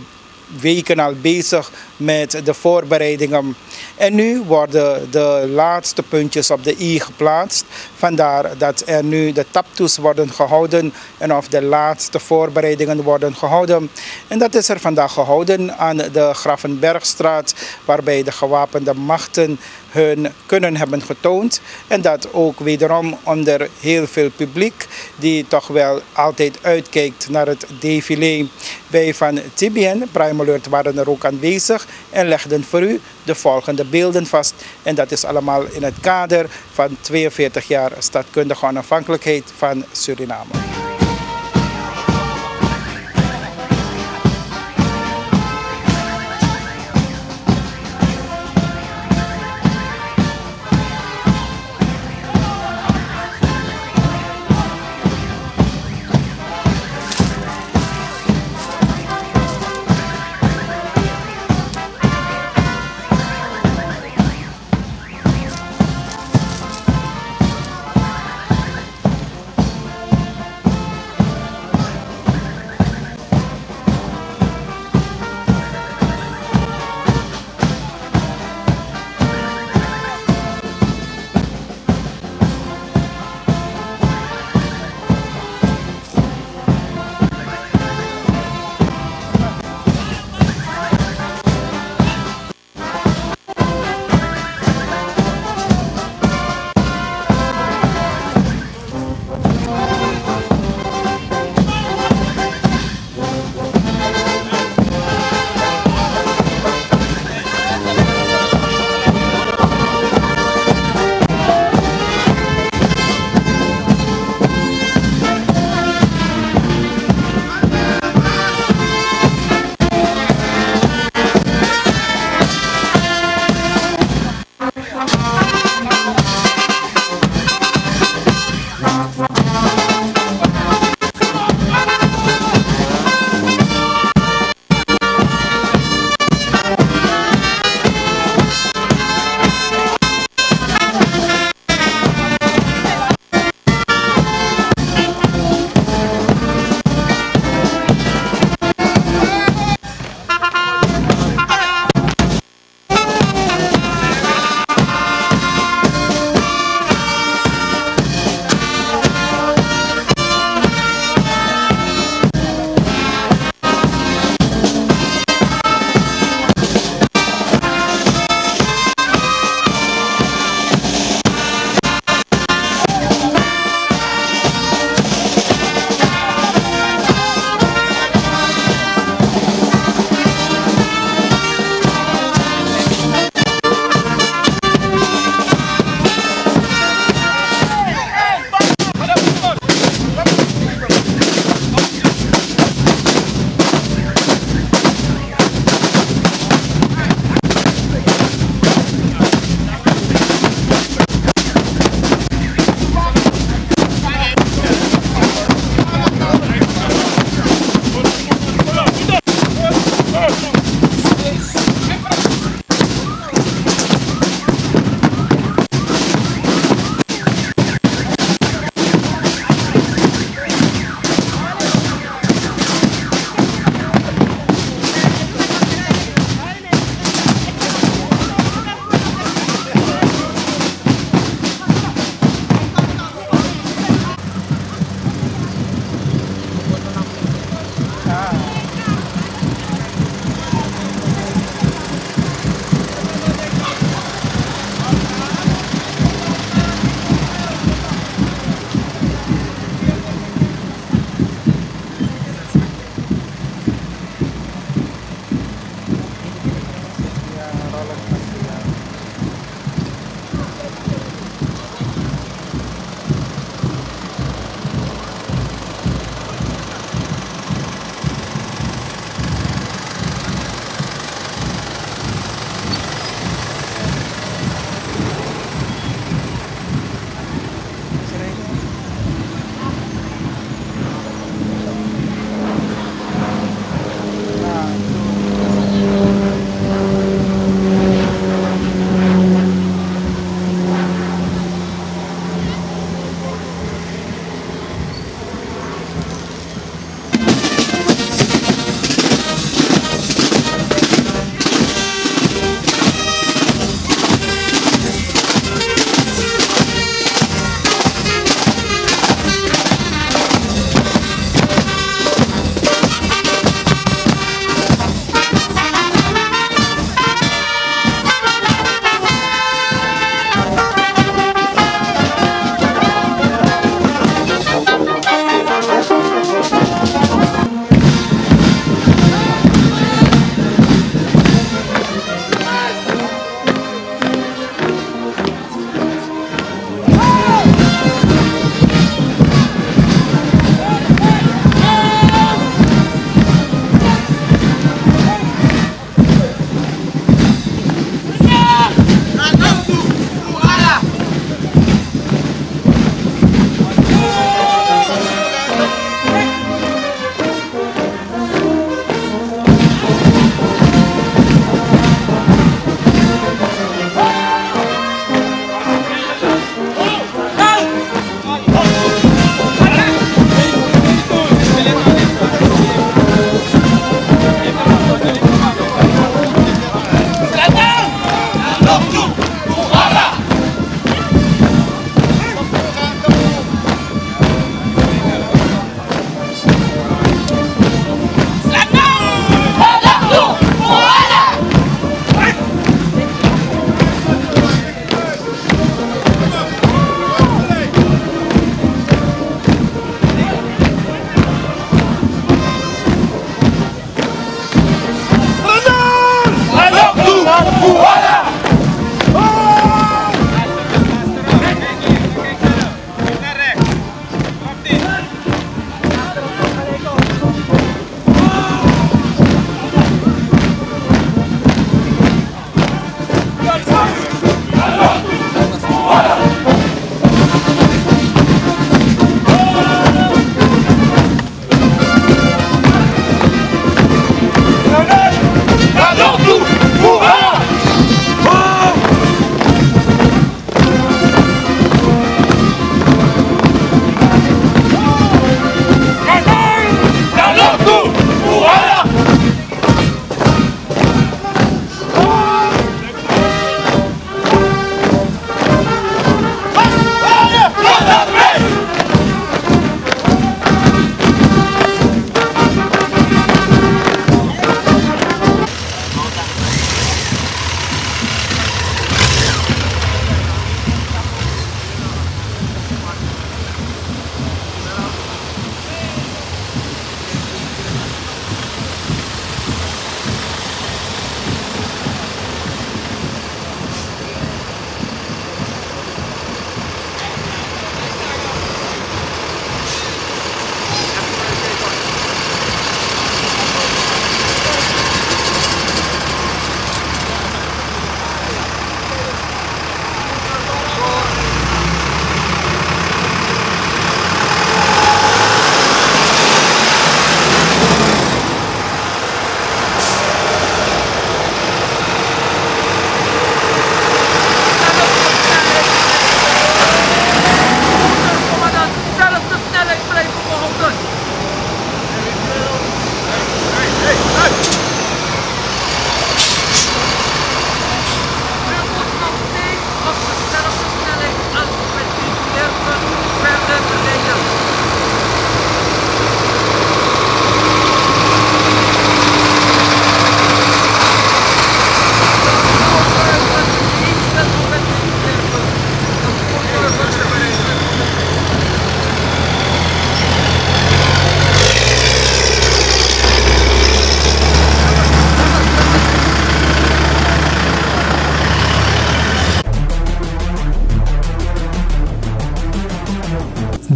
weken al bezig met de voorbereidingen. En nu worden de laatste puntjes op de i geplaatst. Vandaar dat er nu de taptoes worden gehouden en of de laatste voorbereidingen worden gehouden. En dat is er vandaag gehouden aan de Gravenbergstraat, waarbij de gewapende machten hun kunnen hebben getoond. En dat ook wederom onder heel veel publiek die toch wel altijd uitkijkt naar het défilé. Wij van TBN, Prime Alert, waren er ook aanwezig en legden voor u de volgende beelden vast. En dat is allemaal in het kader van 42 jaar staatkundige onafhankelijkheid van Suriname.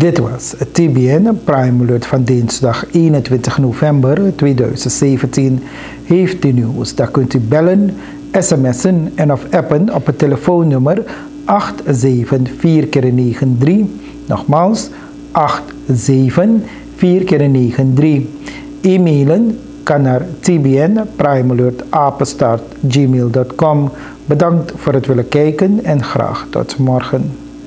Dit was TBN Prime Alert van dinsdag 21 november 2017. Heeft u nieuws, dan kunt u bellen, sms'en en of appen op het telefoonnummer 87493. Nogmaals, 87493. E-mailen kan naar tbnprimealertapenstaartgmail.com. Bedankt voor het willen kijken en graag tot morgen.